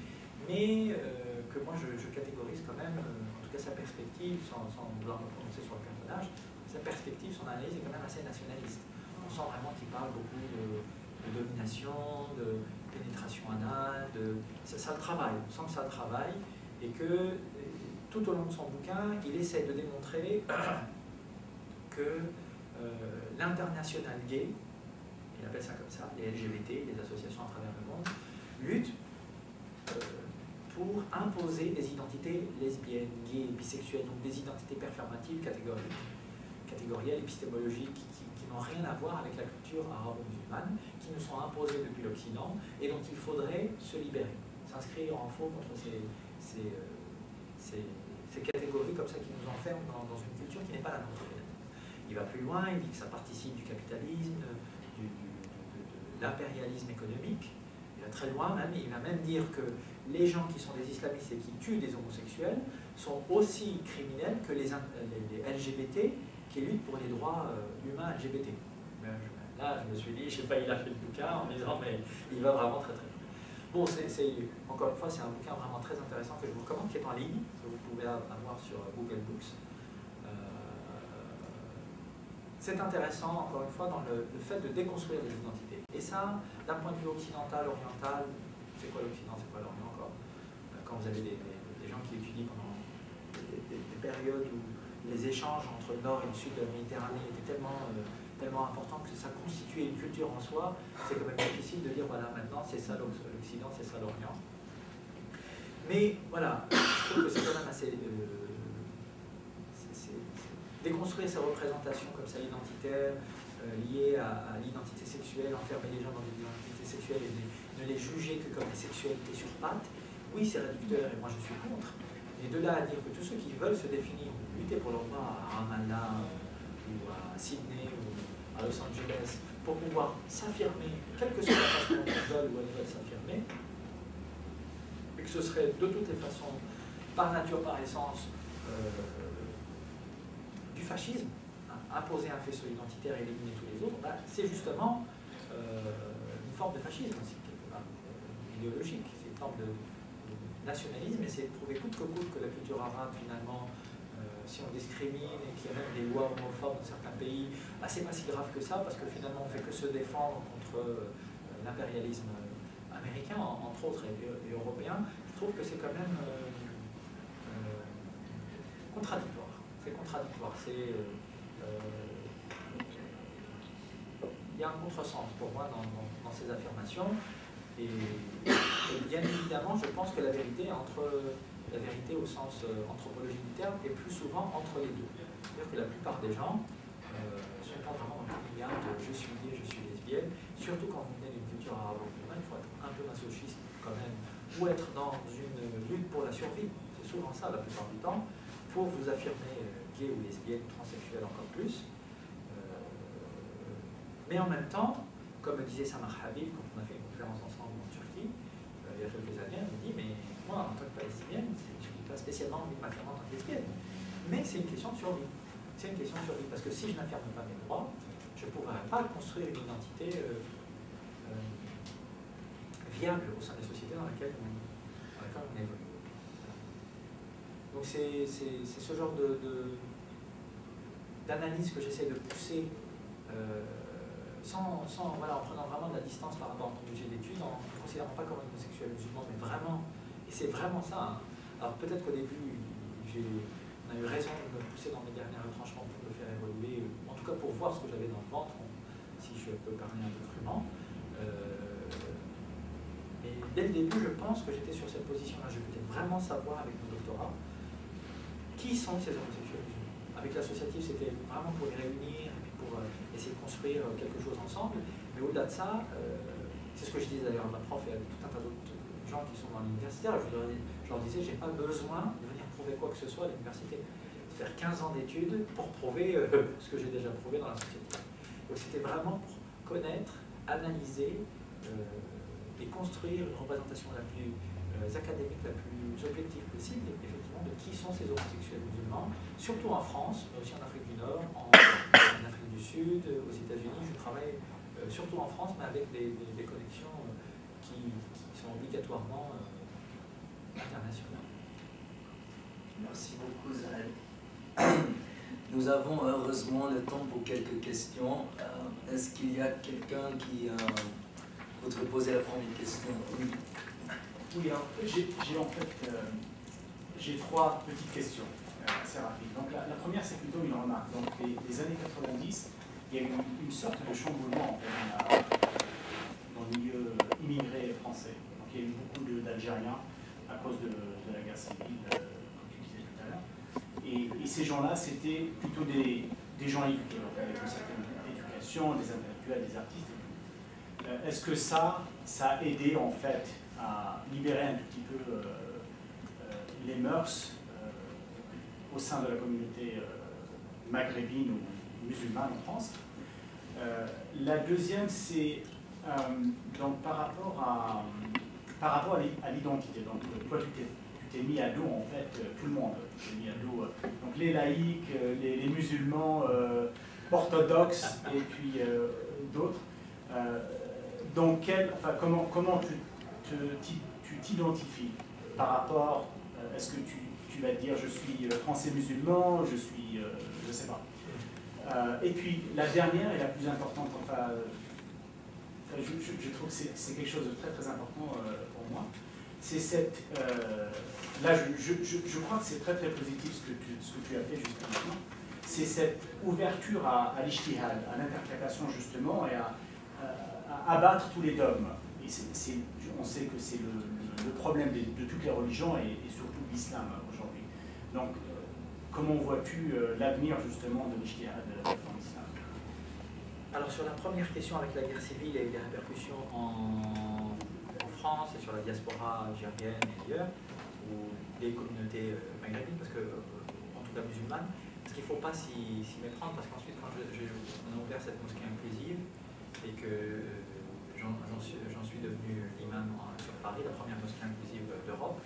mais euh, que moi je, catégorise quand même, en tout cas sa perspective, sans, vouloir me prononcer sur le personnage, sa perspective, son analyse est quand même assez nationaliste. On sent vraiment qu'il parle beaucoup de, domination, de pénétration anale, de, ça, ça travaille, on sent que ça travaille, et que tout au long de son bouquin, il essaie de démontrer que euh, l'international gay, il appelle ça comme ça, les LGBT, les associations à travers le monde, luttent euh, pour imposer des identités lesbiennes, gays, bisexuelles, donc des identités performatives catégorielles, catégorielles épistémologiques, qui, n'ont rien à voir avec la culture arabo-musulmane, qui nous sont imposées depuis l'Occident et dont il faudrait se libérer, s'inscrire en faux contre ces, euh, catégories comme ça qui nous enferment dans, une culture qui n'est pas la nôtre. Il va plus loin, il dit que ça participe du capitalisme, l'impérialisme économique. Il va très loin même, il va même dire que les gens qui sont des islamistes et qui tuent des homosexuels sont aussi criminels que les, LGBT qui luttent pour les droits euh, humains LGBT. Là, je me suis dit, je n'ai pas lâcher le bouquin en me disant, mais il va vraiment très très bien. Bon, c'est, encore une fois, c'est un bouquin vraiment très intéressant que je vous recommande, qui est en ligne, que vous pouvez avoir sur Google Books. C'est intéressant, encore une fois, dans le, fait de déconstruire les identités. Et ça, d'un point de vue occidental, oriental, c'est quoi l'Occident, c'est quoi l'Orient encore? Euh, Quand vous avez des, gens qui étudient pendant des, périodes où les échanges entre le nord et le sud de la Méditerranée étaient tellement, euh, tellement importants que ça constituait une culture en soi, c'est quand même difficile de dire voilà, maintenant c'est ça l'Occident, c'est ça l'Orient. Mais voilà, je trouve que c'est quand même assez. Euh, déconstruire ces représentations comme ça identitaires, liées à, l'identité sexuelle, enfermer les gens dans des identités sexuelles et ne les juger que comme des sexualités sur pattes, oui, c'est réducteur et moi je suis contre. Mais de là à dire que tous ceux qui veulent se définir ou lutter pour leur droit à Ramallah ou à Sydney ou à Los Angeles pour pouvoir s'affirmer, quelle que soit la façon dont ils veulent ou elles veulent s'affirmer, et que ce serait de toutes les façons, par nature, par essence, euh, du fascisme, imposer un faisceau identitaire et éliminer tous les autres, bah, c'est justement euh, une forme de fascisme aussi idéologique, c'est une forme de, nationalisme, et c'est de prouver coûte que coûte que la culture arabe, finalement, euh, si on discrimine et qu'il y a même des lois homophobes dans certains pays, bah, c'est pas si grave que ça, parce que finalement, on fait que se défendre contre euh, l'impérialisme américain, entre autres, et, européen. Je trouve que c'est quand même euh, contradictoire. C'est contradictoire. C'est il y a un contresens pour moi dans ces affirmations. Et, bien évidemment, je pense que la vérité entre la vérité au sens euh, anthropologique du terme est plus souvent entre les deux. C'est-à-dire que la plupart des gens euh, sont pas vraiment dans le lien de je suis gay, je suis lesbienne, surtout quand vous venez d'une culture arabe-musulmane, il faut être un peu masochiste quand même, ou être dans une lutte pour la survie, c'est souvent ça la plupart du temps, pour vous affirmer euh, gay ou lesbienne, transsexuel encore plus. Euh, mais en même temps, comme disait Samar Habib quand on a fait une conférence ensemble, il y a quelques années, elle me dit Mais moi, en tant que palestinienne, je n'ai pas spécialement envie de m'affirmer en tant que lesbienne. Mais c'est une question de survie. C'est une question de survie. Parce que si je n'affirme pas mes droits, je ne pourrai pas construire une identité euh, euh, viable au sein des sociétés dans lesquelles on, évolue. Donc c'est ce genre d'analyse de, que j'essaie de pousser. Euh, sans, voilà, en prenant vraiment de la distance par rapport à mon objet d'étude, en ne considérant pas comme un homosexuel musulman, mais vraiment, et c'est vraiment ça. Hein. Alors peut-être qu'au début, on a eu raison de me pousser dans mes derniers retranchements pour me faire évoluer, en tout cas pour voir ce que j'avais dans le ventre, si je peux parler un peu crûment. Euh, et dès le début, je pense que j'étais sur cette position-là. Je voulais vraiment savoir avec mon doctorat qui sont ces homosexuels. Avec l'associatif, c'était vraiment pour les réunir, pour euh, essayer de construire euh, quelque chose ensemble. Mais au-delà de ça, euh, c'est ce que je disais d'ailleurs à ma prof et à tout un tas d'autres gens qui sont dans l'universitaire, je, je, leur disais, j'ai pas besoin de venir prouver quoi que ce soit à l'université. Faire 15 ans d'études pour prouver ce que j'ai déjà prouvé dans la société. Donc c'était vraiment pour connaître, analyser et construire une représentation la plus académique, la plus objective possible, de qui sont ces homosexuels musulmans, surtout en France, mais aussi en Afrique du Nord, en Sud, aux États-Unis. Je travaille euh, surtout en France, mais avec des, connexions euh, qui, sont obligatoirement euh, internationales. Merci beaucoup, Zahel. Nous avons heureusement le temps pour quelques questions. Est-ce qu'il y a quelqu'un qui voudrait poser la première question? Oui, oui j'ai en fait j'ai trois petites questions assez rapides. Donc la, première, c'est plutôt une remarque. Donc les, années 90, il y a eu une, sorte de chamboulement dans le milieu immigré français. Donc il y a eu beaucoup d'Algériens à cause de, la guerre civile, euh, comme tu disais tout à l'heure. Et, ces gens-là, c'était plutôt des, gens éduqués, avec une certaine éducation, des intellectuels, des artistes. Euh, est-ce que ça, ça a aidé en fait à libérer un petit peu euh, les mœurs au sein de la communauté maghrébine ou musulmane en France euh, la deuxième, c'est euh, donc par rapport à, par rapport à l'identité. Donc, toi, tu t'es mis à dos, en fait, tout le monde. Tu mis à dos donc, les laïcs, les, musulmans orthodoxes et puis d'autres. donc, quel, enfin, comment, comment tu t'identifies par rapport, est-ce que tu, vas te dire je suis français musulman, je suis, je ne sais pas. Euh, et puis la dernière et la plus importante, enfin, euh, je, trouve que c'est quelque chose de très très important euh, pour moi, c'est cette... là, je, crois que c'est très très positif ce que tu, as fait jusqu'à maintenant, c'est cette ouverture à, à à l'interprétation justement, et à, abattre tous les dogmes. Et on sait que c'est le, problème de, toutes les religions et, et surtout l'islam aujourd'hui. Donc, Comment vois-tu euh, l'avenir justement de l'Ijtihad en islam Alors sur la première question avec la guerre civile et les répercussions en, France et sur la diaspora algérienne et ailleurs, ou des communautés euh, maghrébines, parce que, euh, en tout cas musulmanes, parce qu'il ne faut pas s'y méprendre, parce qu'ensuite quand a ouvert cette mosquée inclusive et que j'en suis, suis, devenu l'imam sur Paris, la première mosquée inclusive d'Europe,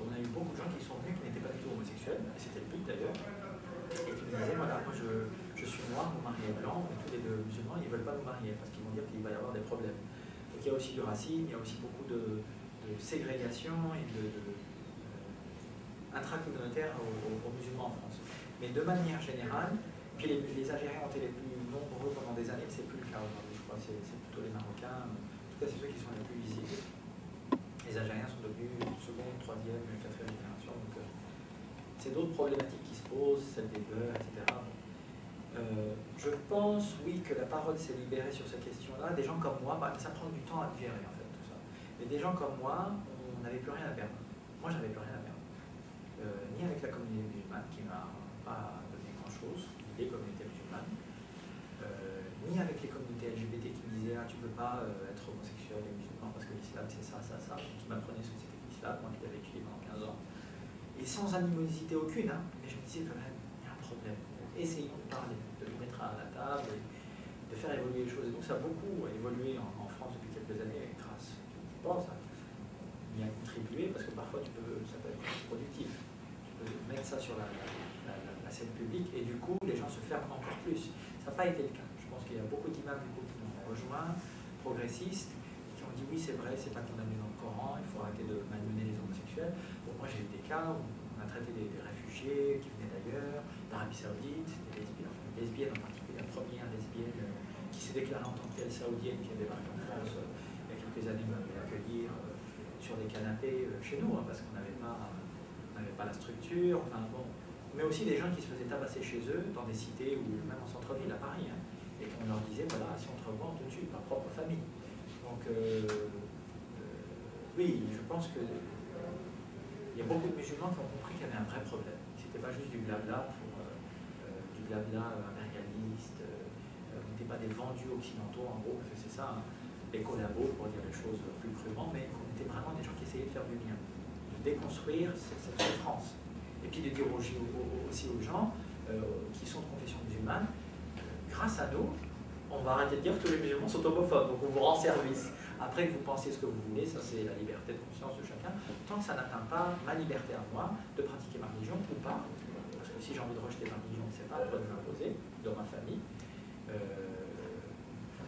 on a eu beaucoup de gens qui sont venus qui n'étaient pas du tout homosexuels, et c'était le but d'ailleurs, et qui me disaient voilà, moi je, je suis noir, mon mari est blanc, et tous les deux musulmans, ils ne veulent pas nous marier parce qu'ils vont dire qu'il va y avoir des problèmes. Donc il y a aussi du racisme, il y a aussi beaucoup de, ségrégation et de, euh, intracommunautaire aux, musulmans en France. Mais de manière générale, puis les, les, Algériens ont été les plus nombreux pendant des années, c'est plus le cas aujourd'hui, je crois, c'est plutôt les Marocains, en tout cas c'est ceux qui sont les plus visibles les Algériens sont devenus seconde, troisième, quatrième génération. Donc, euh, c'est d'autres problématiques qui se posent, celle des beurs, etc. Euh, je pense, oui, que la parole s'est libérée sur cette question-là. Des gens comme moi, bah, ça prend du temps à digérer, en fait, tout ça. Mais des gens comme moi, on n'avait plus rien à perdre. Moi, j'avais plus rien à perdre. Euh, ni avec la communauté musulmane, qui m'a pas donné grand-chose, les communautés musulmanes, ni avec les communautés LGBT qui me disaient ah, tu ne peux pas c'est ça, ça, ça m'apprenait ce que c'était l'islam, moi qui l'avais étudié pendant 15 ans. Et sans animosité aucune, hein, mais je me disais quand même, il y a un problème. Essayons de parler, de le mettre à la table, de faire évoluer les choses. Et donc ça a beaucoup évolué en, France depuis quelques années, grâce, je pense, à y a contribué, parce que parfois tu peux, ça peut être productif. Tu peux mettre ça sur la, scène publique, et du coup, les gens se ferment encore plus. Ça n'a pas été le cas. Je pense qu'il y a beaucoup d'imams qui m'ont rejoint, progressistes, on dit oui, c'est vrai, c'est pas condamné dans le Coran, il faut arrêter de malmener les homosexuels. Bon, moi j'ai eu des cas où on a traité des, réfugiés qui venaient d'ailleurs, d'Arabie Saoudite, des lesbiennes, lesbiennes en particulier, la première lesbienne euh, qui s'est déclarée en tant qu'elle saoudienne, qui avait débarqué en France euh, il y a quelques années, m'avait accueillir euh, sur des canapés chez nous, hein, parce qu'on n'avait pas, la structure, enfin bon. Mais aussi des gens qui se faisaient tabasser chez eux, dans des cités ou même en centre-ville à Paris, hein, et qu'on leur disait voilà, si on te revoit, on te tue, ma propre famille. Donc, euh, euh, oui, je pense que il y a beaucoup de musulmans qui ont compris qu'il y avait un vrai problème. C'était pas juste du blabla pour euh, du blabla impérialiste. on n'était pas des vendus occidentaux en gros, c'est ça, hein, les collabos pour dire les choses plus crûment, mais on était vraiment des gens qui essayaient de faire du bien, de déconstruire cette souffrance. Et puis de dire aussi aux gens qui sont de confession musulmane, grâce à nous, on va arrêter de dire que tous les musulmans sont homophobes, donc on vous rend service. Après que vous pensiez ce que vous voulez, ça c'est la liberté de conscience de chacun, tant que ça n'atteint pas ma liberté à moi de pratiquer ma religion ou pas, parce que si j'ai envie de rejeter ma religion, c'est pas toi de m'imposer, dans ma famille. Euh,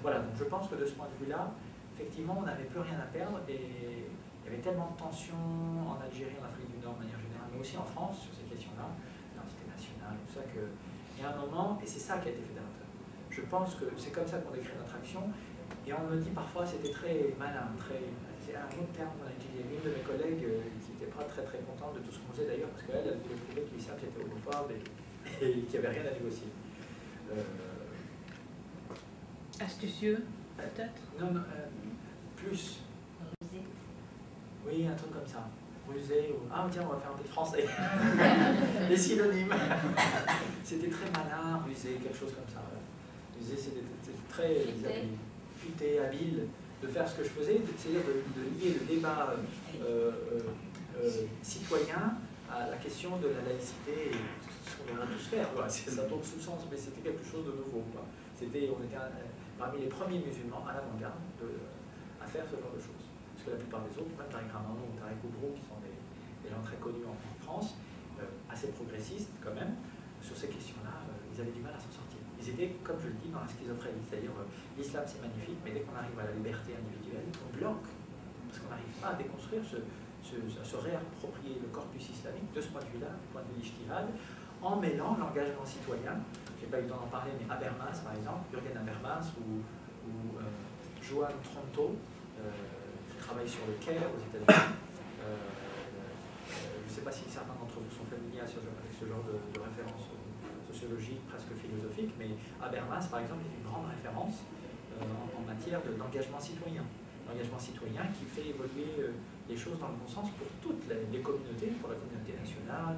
voilà, donc je pense que de ce point de vue-là, effectivement, on n'avait plus rien à perdre et il y avait tellement de tensions en Algérie, en Afrique du Nord de manière générale, mais aussi en France sur ces questions-là, l'identité nationale, tout ça, qu'il y a un moment, et c'est ça qui a été fédérateur je pense que c'est comme ça qu'on décrit notre action. Et on me dit parfois c'était très malin, très. C'est un autre terme qu'on a utilisé. Une de mes collègues euh, qui n'était pas très très contente de tout ce qu'on faisait d'ailleurs, parce qu'elle, elle voulait prouver que l'islam était homophobe et, et qu'il n'y avait rien à négocier. Euh, Astucieux, peut-être? Non, non, euh, plus. Rusé. Oui, un truc comme ça. Rusé ou. Ah, tiens, on va faire un peu de français. Les synonymes. C'était très malin, rusé, quelque chose comme ça c'était très futé, habile de faire ce que je faisais, c'est-à-dire de, lier le débat euh, euh, euh, citoyen à la question de la laïcité et ce qu'on devrait tous faire. Ça tombe sous le sens, mais c'était quelque chose de nouveau. On était parmi les premiers musulmans à l'avant-garde à faire ce genre de choses. parce que la plupart des autres, même Tarek Ramadan ou Tarek Oubro, qui sont des, gens très connus en, France, assez progressistes quand même, sur ces questions-là, ils avaient du mal à s'en sortir. Ils étaient, comme je le dis, dans la schizophrénie, c'est-à-dire l'islam c'est magnifique, mais dès qu'on arrive à la liberté individuelle, on bloque, parce qu'on n'arrive pas à déconstruire, ce, à se réapproprier le corpus islamique de ce point de vue-là, du point de vue l'ijtihad, en mêlant l'engagement citoyen, je n'ai pas eu le temps d'en parler, mais Habermas par exemple, Jürgen Habermas ou, ou euh, Joan Tronto, euh, qui travaille sur le Caire aux États-Unis. Euh, je ne sais pas si certains d'entre vous sont familiers avec ce genre de, de référence sociologique, presque philosophique, mais Habermas par exemple est une grande référence en, matière d'engagement citoyen. L'engagement citoyen qui fait évoluer les choses dans le bon sens pour toutes les, communautés, pour la communauté nationale,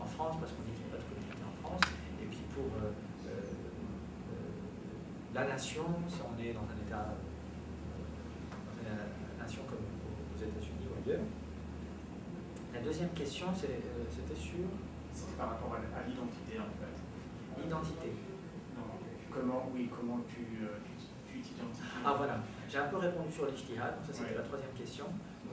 en France, parce qu'on dit qu'il n'y a pas de communauté en France, et puis pour euh, euh, euh, la nation, si on est dans un État, dans une nation comme aux États-Unis ou ailleurs. La deuxième question, c'était sur. C'est par rapport à, l'identité en fait. L'identité. Comment, oui, comment tu, tu, t'identifies? Ah voilà, j'ai un peu répondu sur l'ijtihad, donc ça c'était la troisième question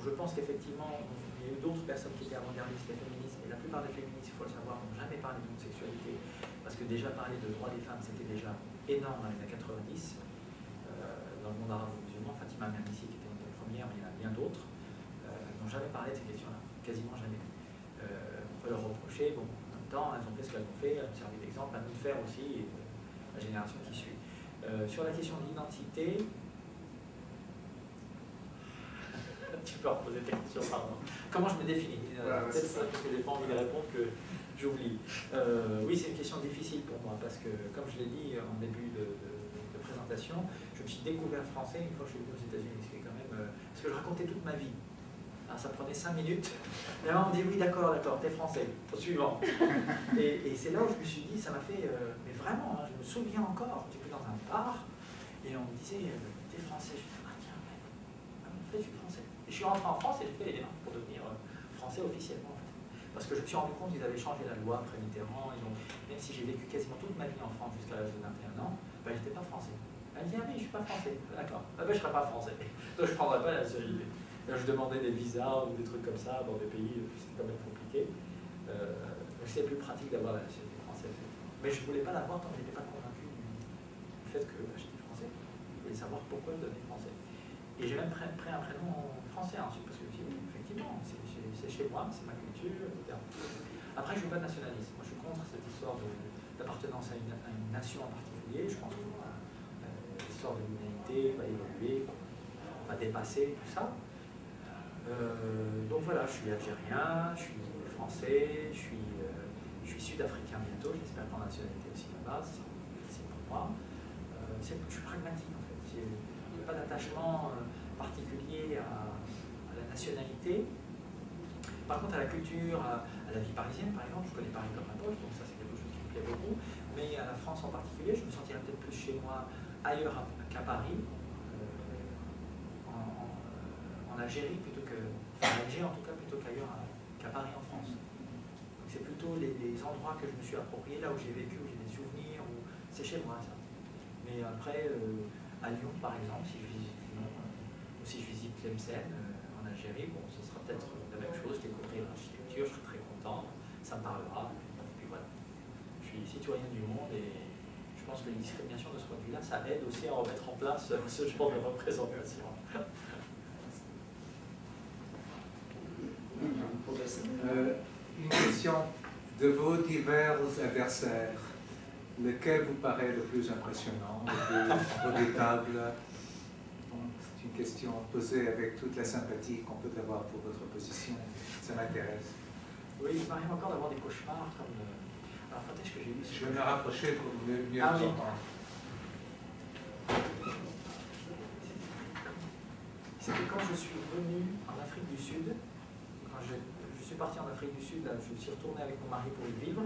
je pense qu'effectivement, il y a eu d'autres personnes qui étaient avant-gardistes et féministes, et la plupart des féministes, il faut le savoir, n'ont jamais parlé d'homosexualité, parce que déjà parler de droits des femmes, c'était déjà énorme dans les années 90, euh, dans le monde arabe musulman. Fatima Mernissi, qui était une des premières, mais il y en a bien d'autres, euh, n'ont jamais parlé de ces questions-là, quasiment jamais. Euh, on peut leur reprocher, bon, temps, elles ont fait ce qu'elles ont fait, elles ont servi d'exemple à nous le faire aussi, et la génération qui suit. sur la question de l'identité, tu peux reposer tes questions, pardon. Comment je me définis? Euh, Peut-être ça, parce que j'ai pas envie de répondre que j'oublie. Euh, oui, c'est une question difficile pour moi, parce que, comme je l'ai dit en début de, présentation, je me suis découvert français une fois que je suis venu aux États-Unis, ce qui est quand même. Euh, parce que je racontais toute ma vie. Alors, ça prenait 5 minutes. Et là, on me dit oui, d'accord, d'accord, t'es français. Au suivant. Et, c'est là où je me suis dit, ça m'a fait. mais vraiment, hein, je me souviens encore, j'étais dans un bar, et on me disait, t'es français. Je me disais, ah tiens, ah, en fait, je suis français. Et je suis rentré en France et j'ai fait les démarches pour devenir euh, français officiellement. Parce que je me suis rendu compte qu'ils avaient changé la loi après Mitterrand. Et donc, même si j'ai vécu quasiment toute ma vie en France jusqu'à l'âge de 21 ans, ben, je n'étais pas français. Elle dit, ah oui, je ne suis pas français. D'accord. Ah ben, je ne serai pas français. Donc, je ne prendrai pas la série Là, je demandais des visas ou des trucs comme ça dans des pays, euh, c'était quand même compliqué. Euh, c'est plus pratique d'avoir la nationalité française. Mais je ne voulais pas l'avoir tant que je n'étais pas convaincu du, fait que bah, j'étais français. Je voulais savoir pourquoi je devenais français. Et j'ai même pris, un prénom français ensuite, parce que effectivement, c'est chez moi, c'est ma culture, etc. Après, je ne veux pas de nationalisme. Moi, je suis contre cette histoire d'appartenance à, à, une nation en particulier. Je pense que euh, l'histoire de l'humanité va évoluer, va dépasser tout ça. Euh, donc voilà, je suis algérien, je suis français, je suis, euh, sud-africain bientôt, j'espère prendre la nationalité aussi là-bas, c'est pour moi. je suis pragmatique en fait, n'y a pas d'attachement particulier à, nationalité. Par contre, à la culture, à, la vie parisienne, par exemple, je connais Paris comme ma poche, donc ça c'est quelque chose qui me plaît beaucoup. Mais à la France en particulier, je me sentirais peut-être plus chez moi ailleurs qu'à Paris, euh, en, Algérie enfin, en Algérie en tout cas plutôt qu'ailleurs qu'à Paris en France. C'est plutôt les, endroits que je me suis appropriés, là où j'ai vécu, où j'ai des souvenirs, où c'est chez moi ça. Mais après, euh, à Lyon par exemple, si je visite Lyon, euh, ou si je visite Tlemcen, bon, ce sera peut-être la même chose, découvrir l'architecture, je serai très content, ça me parlera, puis voilà. Je suis citoyen du monde et je pense que les discriminations de ce point de vue-là, ça aide aussi à remettre en place ce genre de représentation. Euh, une question de vos divers adversaires, lequel vous paraît le plus impressionnant, le plus redoutable une question posée avec toute la sympathie qu'on peut avoir pour votre position. Ça m'intéresse. Oui, il m'arrive encore d'avoir des cauchemars comme. Euh, alors, quand est-ce que j'ai lu Je vais me rapprocher pour mieux, mieux ah, vous entendre. C'était quand je suis venu en Afrique du Sud, quand je, je suis parti en Afrique du Sud, je suis retourné avec mon mari pour y vivre.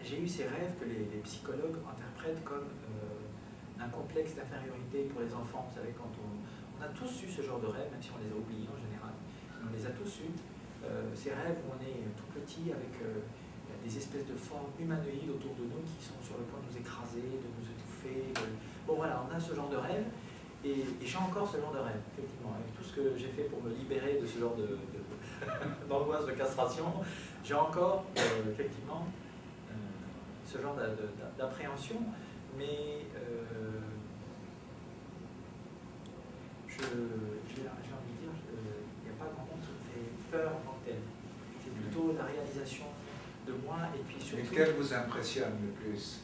J'ai eu ces rêves que les, psychologues interprètent comme euh, un complexe d'infériorité pour les enfants. Vous savez, quand on, on, a tous eu ce genre de rêves, même si on les a oubliés en général, on les a tous eus. Euh, ces rêves où on est tout petit avec euh, des espèces de formes humanoïdes autour de nous qui sont sur le point de nous écraser, de nous étouffer. Bon voilà, on a ce genre de rêve. Et, j'ai encore ce genre de rêve, effectivement. Avec tout ce que j'ai fait pour me libérer de ce genre de, d'angoisse de, castration, j'ai encore, euh, effectivement, euh, ce genre d'appréhension. Mais euh, j'ai envie de dire, il n'y a pas grand monde qui fait peur en tant que tel. C'est plutôt la réalisation de moi et puis surtout... Lesquels vous impressionne le plus?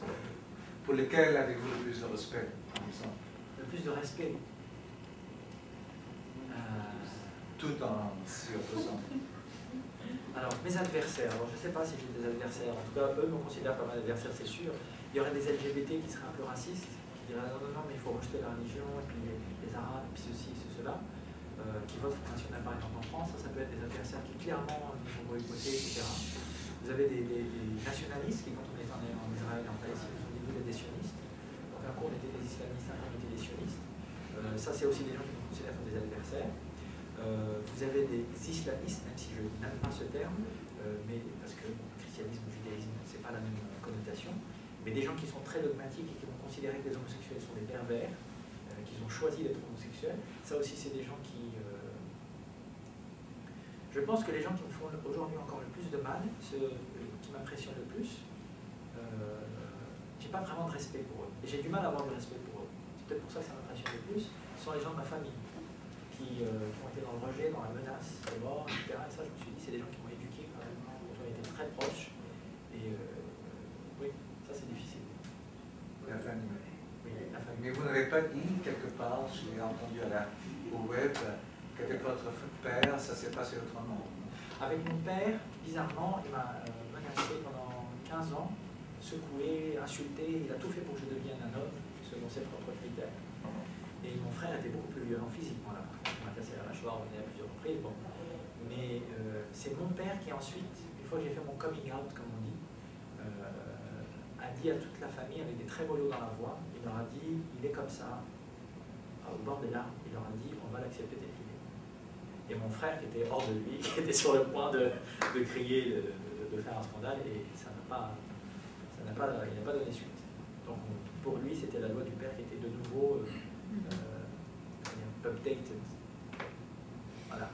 Pour lesquels avez-vous le plus de respect, par exemple? Plus de respect. Euh, Tout en s'y opposant. Alors, mes adversaires, alors je ne sais pas si j'ai des adversaires, en tout cas, eux me considèrent comme adversaire, c'est sûr. Il y aurait des LGBT qui seraient un peu racistes, qui diraient non, non, non, mais il faut rejeter la religion, et puis les, Arabes, et puis ceci, ce, cela, euh, qui votent Front National par exemple en France, ça, ça peut être des adversaires qui clairement nous ont boycottés, etc. Vous avez des, nationalistes qui, quand on est en, en Israël et en Palestine, nous ont dit vous êtes des sionistes. Donc un coup on était des islamistes, un coup on était des sionistes. Euh, ça, c'est aussi des gens qui considèrent comme des adversaires. Euh, vous avez des islamistes, même si je n'aime pas ce terme, euh, mais parce que le christianisme, judaïsme, c'est pas la même connotation, mais des gens qui sont très dogmatiques et qui vont considérer que les homosexuels sont des pervers, euh, qu'ils ont choisi d'être homosexuels. Ça aussi, c'est des gens qui. je pense que les gens qui me font aujourd'hui encore le plus de mal, ceux qui m'impressionnent le plus, j'ai pas vraiment de respect pour eux. Et j'ai du mal à avoir du respect pour eux. C'est peut-être pour ça que ça m'impressionne le plus. Ce sont les gens de ma famille qui, euh, ont été dans le rejet, dans la menace de mort, etc. Et ça, je me suis dit, c'est des gens qui m'ont éduqué quand même, dont on été très proches. Et euh, oui, ça c'est difficile. La famille. Oui, la famille. Mais vous n'avez pas dit quelque part, je l'ai entendu à la, au web, qu'avec votre père, ça s'est passé autrement. Avec mon père, bizarrement, il m'a euh, menacé pendant 15 ans, secoué, insulté, il a tout fait pour que je devienne un homme, selon ses propres critères. Et mon frère était beaucoup plus violent physiquement là. On m'a cassé la mâchoire, on est à plusieurs reprises. Mais euh, c'est mon père qui ensuite, une fois que j'ai fait mon coming out, comme on dit, euh, a dit à toute la famille, avec des très beaux dans la voix, il leur a dit, il est comme ça, au bord des larmes, il leur a dit, on va l'accepter tel qu'il. Et mon frère, qui était hors de lui, qui était sur le point de, de crier, de, de, faire un scandale, et ça n'a pas, ça n'a pas, il n'a pas donné suite. Donc pour lui, c'était la loi du père qui était de nouveau euh, euh, updated. Voilà.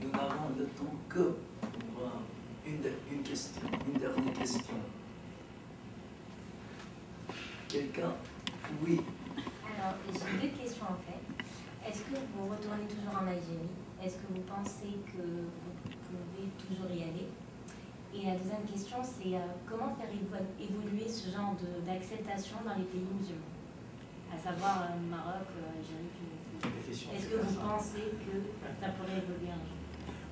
Nous n'avons le temps que pour une, une question, une dernière question. Quelqu'un? Oui. Alors, j'ai deux questions en fait. Est-ce que vous retournez toujours en Algérie? Est-ce que vous pensez que vous pouvez toujours y aller? Et la deuxième question, c'est euh, comment faire évoluer ce genre d'acceptation dans les pays musulmans? À savoir euh, Maroc, euh, Algérie. Est-ce que vous pensez que ça pourrait évoluer un jour?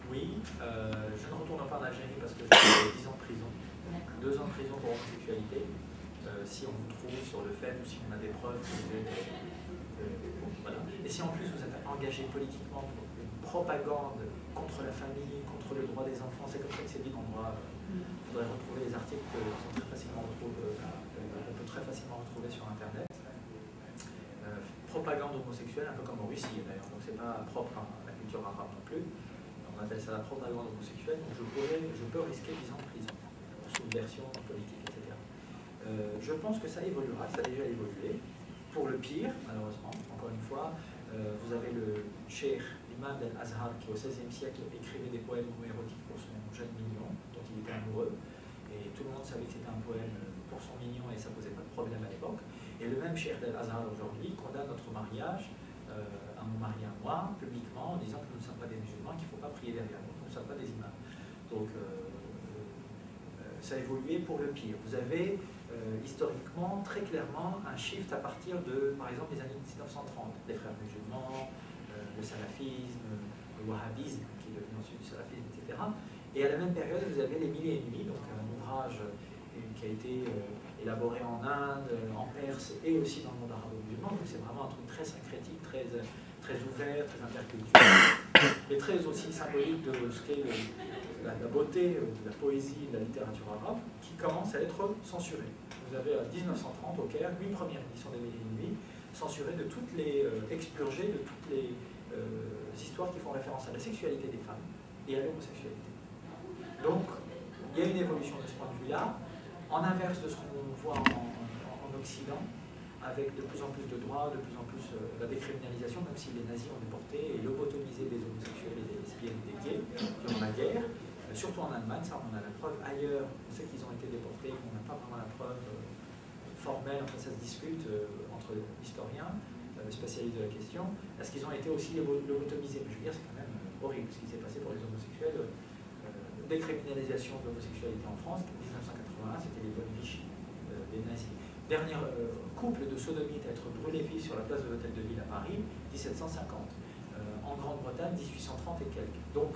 Oui, euh, je ne retourne pas en Algérie parce que j'ai 10 ans de prison. Deux ans de prison pour homosexualité. si on vous trouve sur le fait ou si on a des preuves voilà. Et si en plus vous êtes engagé politiquement pour une propagande contre la famille, contre le droit des enfants, c'est comme ça que c'est dit dans le droit. Il faudrait retrouver les articles qui sont très facilement retrouvables, on peut très facilement retrouver sur Internet propagande homosexuelle, un peu comme en Russie d'ailleurs, donc c'est pas propre à la culture arabe non plus. On appelle ça la propagande homosexuelle, donc je, pourrais, je peux risquer 10 ans de prison subversion politique, etc. Euh, je pense que ça évoluera, ça a déjà évolué. Pour le pire, malheureusement, encore une fois, euh, vous avez le Cheikh Imam al-Azhar qui au XVIe siècle écrivait des poèmes homoérotiques pour son jeune mignon, dont il était amoureux, et tout le monde savait que c'était un poème pour son mignon et ça posait pas de problème à l'époque. Et le même Cheikh El Azhar aujourd'hui condamne notre mariage, euh, à mon mari et à moi, publiquement, en disant que nous ne sommes pas des musulmans, qu'il ne faut pas prier derrière nous, que nous ne sommes pas des imams. Donc euh, euh, ça a évolué pour le pire. Vous avez historiquement, très clairement, un shift à partir de, par exemple, les années 1930, les frères musulmans, le salafisme, le wahhabisme, qui est devenu ensuite le salafisme, etc. Et à la même période, vous avez les mille et une nuits, donc un ouvrage qui a été élaboré en Inde, en Perse et aussi dans le monde arabo-musulman. Donc c'est vraiment un truc très syncrétique, très, très ouvert, très interculturel, et très aussi symbolique de ce qu'est la, beauté la poésie la littérature arabe, qui commence à être censurée. Vous avez à 1930 au Caire, huit premières éditions des Mille Nuits, censurées de toutes les, euh, expurgées de toutes les euh, histoires qui font référence à la sexualité des femmes et à l'homosexualité. Donc, il y a une évolution de ce point de vue-là. En inverse de ce qu'on voit en, Occident, avec de plus en plus de droits, de plus en plus euh, la décriminalisation, même si les nazis ont déporté et lobotomisé des homosexuels et des lesbiennes des gays durant la guerre, euh, surtout en Allemagne, ça on a la preuve ailleurs, on sait qu'ils ont été déportés, on n'a pas vraiment la preuve euh, formelle, enfin ça se discute entre historiens, spécialistes de la question, est-ce qu'ils ont été aussi lobotomisés? Mais je veux dire, c'est quand même horrible ce qui s'est passé pour les homosexuels. décriminalisation de l'homosexualité en France, 1981, c'était les bonnes Vichy des nazis dernier euh, couple de sodomites à être brûlé vif sur la place de l'Hôtel de Ville à Paris, 1750. Euh, en Grande-Bretagne, 1830 et quelques. Donc,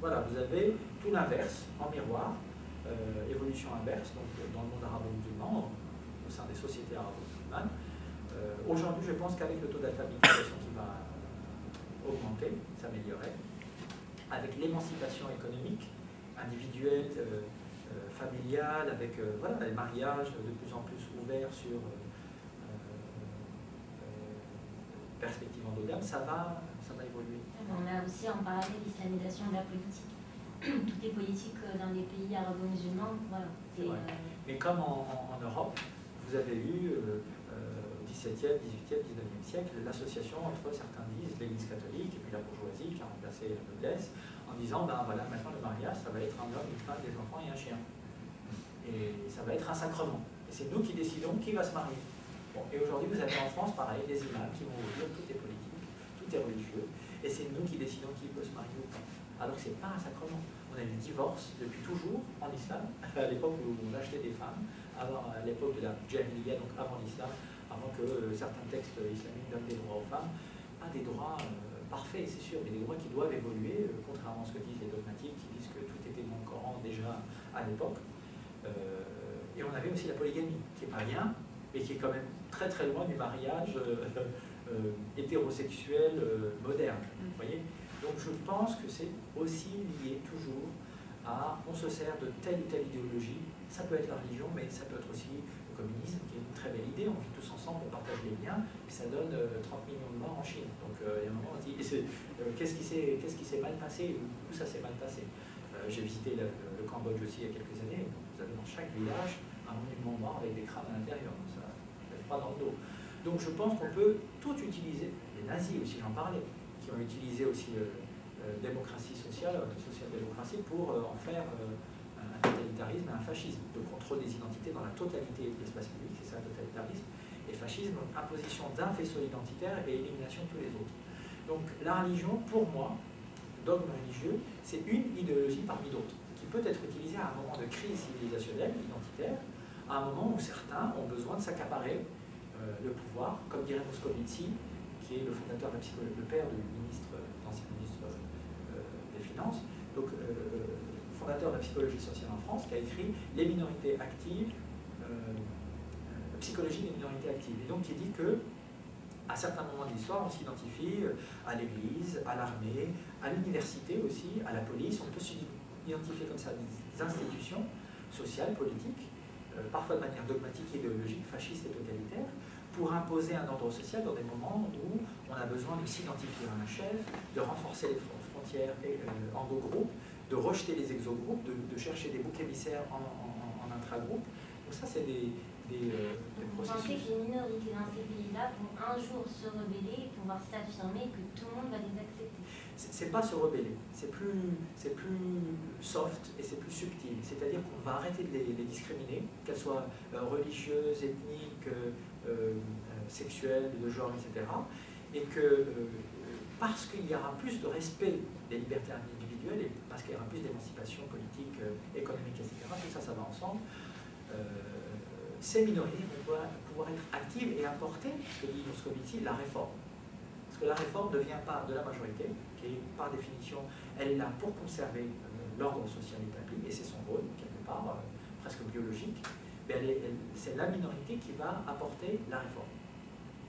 voilà, vous avez tout l'inverse en miroir, euh, évolution inverse, donc dans le monde arabo-musulman, au sein des sociétés arabo-musulmanes. Aujourd'hui, je pense qu'avec le taux d'alphabétisation qui va augmenter, s'améliorer, avec l'émancipation économique, individuelle, familiale, avec voilà, les mariages de plus en plus sur euh, euh, perspective endogame, ça va, ça va évoluer. On a aussi en parallèle l'islamisation de la politique. Tout est politique euh, dans les pays arabo-musulmans. Voilà, Mais comme en, Europe, vous avez eu au XVIIe, XVIIIe, XIXe siècle l'association entre certains disent l'Église catholique et puis la bourgeoisie qui a remplacé la noblesse en disant ben voilà maintenant le mariage ça va être un homme, une femme, des enfants et un chien. Et ça va être un sacrement c'est nous qui décidons qui va se marier. Bon, et aujourd'hui, vous avez en France, pareil, des imams qui vont vous dire tout est politique, tout est religieux, et c'est nous qui décidons qui peut se marier ou pas. Alors que ce n'est pas un sacrement. On a eu divorce depuis toujours en islam, à l'époque où on achetait des femmes, à l'époque de la Jahiliya, donc avant l'islam, avant que euh, certains textes islamiques donnent des droits aux femmes. Pas des droits euh, parfaits, c'est sûr, mais des droits qui doivent évoluer, euh, contrairement à ce que disent les dogmatiques qui disent que tout était dans le Coran déjà à l'époque. Et on avait aussi la polygamie, qui n'est pas rien, mais qui est quand même très très loin du mariage euh, euh, hétérosexuel euh, moderne. Vous mm. voyez Donc je pense que c'est aussi lié toujours à on se sert de telle ou telle idéologie. Ça peut être la religion, mais ça peut être aussi le communisme, qui est une très belle idée. On vit tous ensemble, on partage les biens, et ça donne 30 millions de morts en Chine. Donc il y a un moment, on se dit qu'est-ce qui s'est mal passé Où ça s'est mal passé? J'ai visité le, le Cambodge aussi il y a quelques années. Vous avez dans chaque village un monument mort avec des crânes à l'intérieur, ça ne fait pas dans le dos. Donc je pense qu'on peut tout utiliser, les nazis aussi j'en parlais, qui ont utilisé aussi euh, euh, démocratie sociale, euh, social-démocratie, pour en faire un totalitarisme et un fascisme, de contrôle des identités dans la totalité de l'espace public, c'est ça le totalitarisme, et fascisme, imposition d'un faisceau identitaire et élimination de tous les autres. Donc la religion, pour moi, dogme religieux, c'est une idéologie parmi d'autres, qui peut être utilisée à un moment de crise civilisationnelle, identitaire, à un moment où certains ont besoin de s'accaparer euh, le pouvoir, comme dirait Moscovici, qui est le fondateur de la le père du ministre, l'ancien ministre euh, des Finances, donc euh, fondateur de la psychologie sociale en France, qui a écrit Les minorités actives, la psychologie des minorités actives. Et donc il dit que à certains moments de l'histoire, on s'identifie à l'Église, à l'armée, à l'université aussi, à la police. On peut s'identifier comme ça des institutions sociales, politiques, euh, parfois de manière dogmatique, idéologique, fasciste et totalitaire, pour imposer un ordre social dans des moments où on a besoin de s'identifier à un chef, de renforcer les frontières euh, endogroupes, de rejeter les exogroupes, de, chercher des boucs émissaires en, en, intragroupe. Donc ça, c'est des, des, euh, Vous pensez que les minorités dans ces pays-là vont un jour se rebeller et pouvoir s'affirmer que tout le monde va les accepter? C'est pas se rebeller, c'est plus, plus soft et c'est plus subtil. C'est-à-dire qu'on va arrêter de les, discriminer, qu'elles soient euh, religieuses, ethniques, euh, euh, sexuelles, de genre, etc. Et que parce qu'il y aura plus de respect des libertés individuelles et parce qu'il y aura plus d'émancipation politique, économique, etc., tout ça, ça va ensemble, ces minorités vont pouvoir, être actives et apporter, ce que dit Moscovici, la réforme. Parce que la réforme ne vient pas de la majorité, par définition, elle est là pour conserver euh, l'ordre social établi, et c'est son rôle, quelque part, euh, presque biologique, mais c'est la minorité qui va apporter la réforme.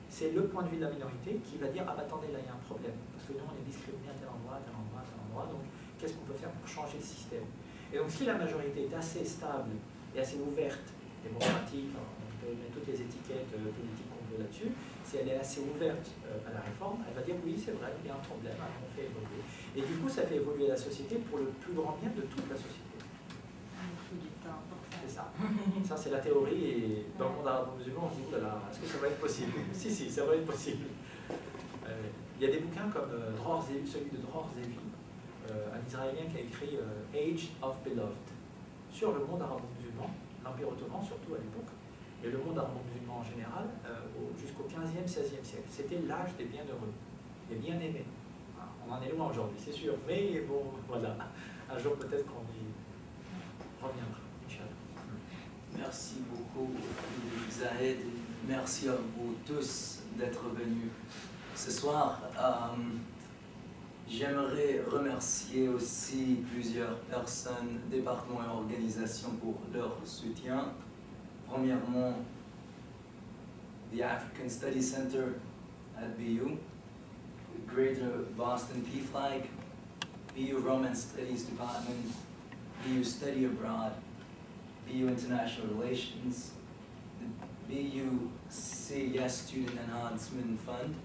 C'est le point de vue de la minorité qui va dire Ah, bah, attendez, là, il y a un problème, parce que nous, on est discriminé à tel endroit, à tel endroit, à tel endroit, donc qu'est-ce qu'on peut faire pour changer le système? Et donc, si la majorité est assez stable et assez ouverte, démocratique, on peut mettre toutes les étiquettes euh, politiques qu'on veut là-dessus, si elle est assez ouverte euh, à la réforme, elle va dire oui, c'est vrai, il y a un problème, on fait évoluer. Et du coup, ça fait évoluer la société pour le plus grand bien de toute la société. C'est ça. Ça, c'est la théorie. Et dans le monde arabo-musulman, on se dit, est-ce que ça va être possible? Si, si, ça va être possible. Euh, il y a des bouquins comme euh, celui de Dror Zevi, euh, un Israélien qui a écrit Age of Beloved sur le monde arabo-musulman, l'Empire ottoman surtout à l'époque, et le monde arabo-musulman en général, jusqu'au 15e, 16e siècle. C'était l'âge des bienheureux, des bien-aimés. On en est loin aujourd'hui, c'est sûr, mais bon, voilà, un jour peut-être qu'on y reviendra. Merci beaucoup, Zahed. Merci à vous tous d'être venus ce soir. Euh, j'aimerais remercier aussi plusieurs personnes, départements et organisations pour leur soutien. Premièrement, the African Study Center at BU, Greater Boston PFLAG, BU Roman Studies Department, BU Study Abroad, BU International Relations, the BU CES Student Enhancement Fund,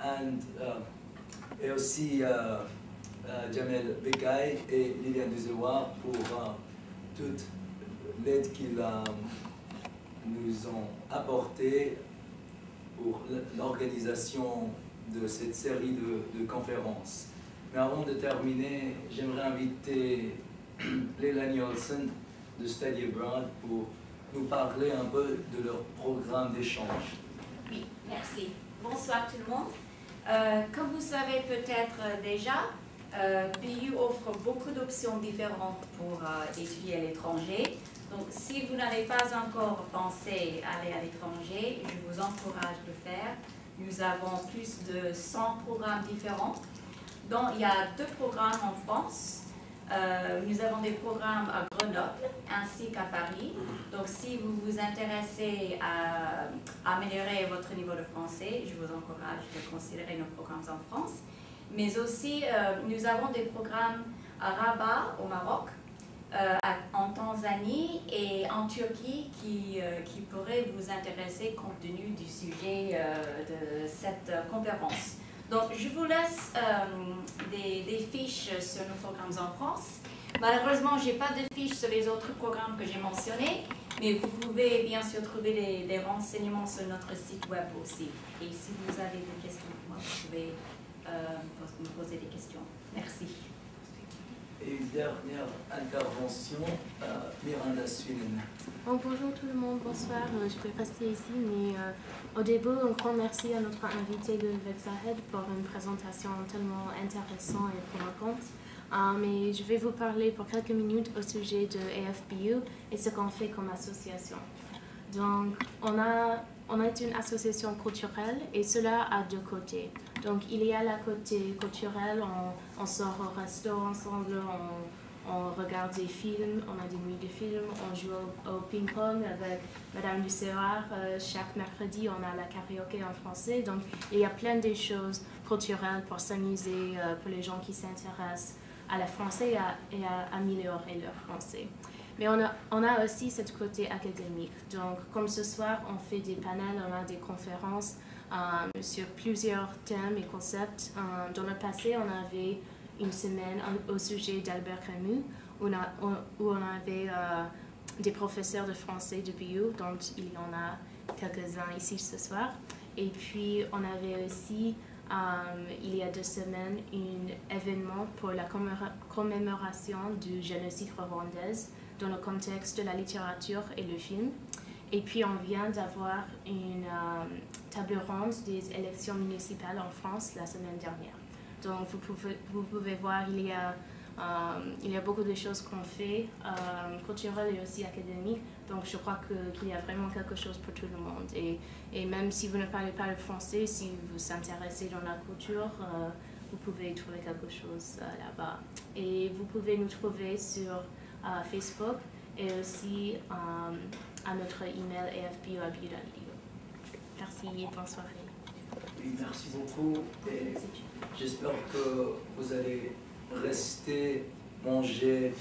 and, uh, et aussi uh, uh, Jamel Bekay et Liliane Duzewa pour uh, toute l'aide qu'ils um, nous ont apportée pour l'organisation de cette série de, de, conférences. Mais avant de terminer, j'aimerais inviter Leila Nielsen de Study Abroad pour nous parler un peu de leur programme d'échange. Oui, merci. Bonsoir tout le monde. Euh, comme vous savez peut-être déjà, euh, offre beaucoup d'options différentes pour euh, étudier à l'étranger. Donc, si vous n'avez pas encore pensé aller à l'étranger, je vous encourage de faire. Nous avons plus de 100 programmes différents. Donc, il y a deux programmes en France euh, nous avons des programmes à Grenoble ainsi qu'à Paris. Donc, si vous vous intéressez à, améliorer votre niveau de français, je vous encourage de considérer nos programmes en France. Mais aussi, euh, nous avons des programmes à Rabat, au Maroc, euh, en Tanzanie et en Turquie qui, qui pourraient vous intéresser compte tenu du sujet de cette conférence. Donc, je vous laisse euh, des, fiches sur nos programmes en France. Malheureusement, je n'ai pas de fiches sur les autres programmes que j'ai mentionnés, mais vous pouvez bien sûr trouver des, renseignements sur notre site web aussi. Et si vous avez des questions vous pouvez euh, me poser des questions. Merci. Et une dernière intervention, euh, Miranda Swinen. bonjour tout le monde, bonsoir. Euh, je vais rester ici, mais euh, au début, un grand merci à notre invité de Vexahead pour une présentation tellement intéressante et convaincante. mais je vais vous parler pour quelques minutes au sujet de AFBU et ce qu'on fait comme association. Donc, on a on est une association culturelle et cela a deux côtés. Donc il y a la côté culturel, on, on sort au resto ensemble, on, on, regarde des films, on a des nuits de films, on joue au, ping-pong avec Madame Lucéard. Euh, chaque mercredi, on a la karaoké en français. Donc il y a plein de choses culturelles pour s'amuser, euh, pour les gens qui s'intéressent à la français et à améliorer leur français. Mais on a, on a aussi cette côté académique. Donc, comme ce soir, on fait des panels, on a des conférences euh, sur plusieurs thèmes et concepts. Euh, dans le passé, on avait une semaine au sujet d'Albert Camus, où on, avait euh, des professeurs de français de bio, dont il y en a quelques-uns ici ce soir. Et puis, on avait aussi, il y a deux semaines, un événement pour la commémoration du génocide rwandais dans le contexte de la littérature et le film. Et puis on vient d'avoir une euh, table ronde des élections municipales en France la semaine dernière. Donc vous pouvez, vous pouvez voir, il y a, euh, il y a beaucoup de choses qu'on fait, euh, culturelles et aussi académiques. Donc je crois qu'il y a vraiment quelque chose pour tout le monde. Et, et, même si vous ne parlez pas le français, si vous vous intéressez dans la culture, vous pouvez trouver quelque chose là-bas. Et vous pouvez nous trouver sur Facebook et aussi euh, à notre email afbu.bu.edu. Merci et bonne soirée. Oui, merci beaucoup et j'espère que vous allez rester, manger,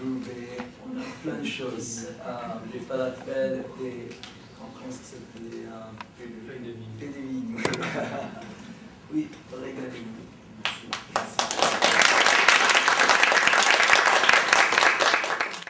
bouger, on a plein de choses. Euh, les falafels, les, comment ça s'appelle, les, euh, feuilles de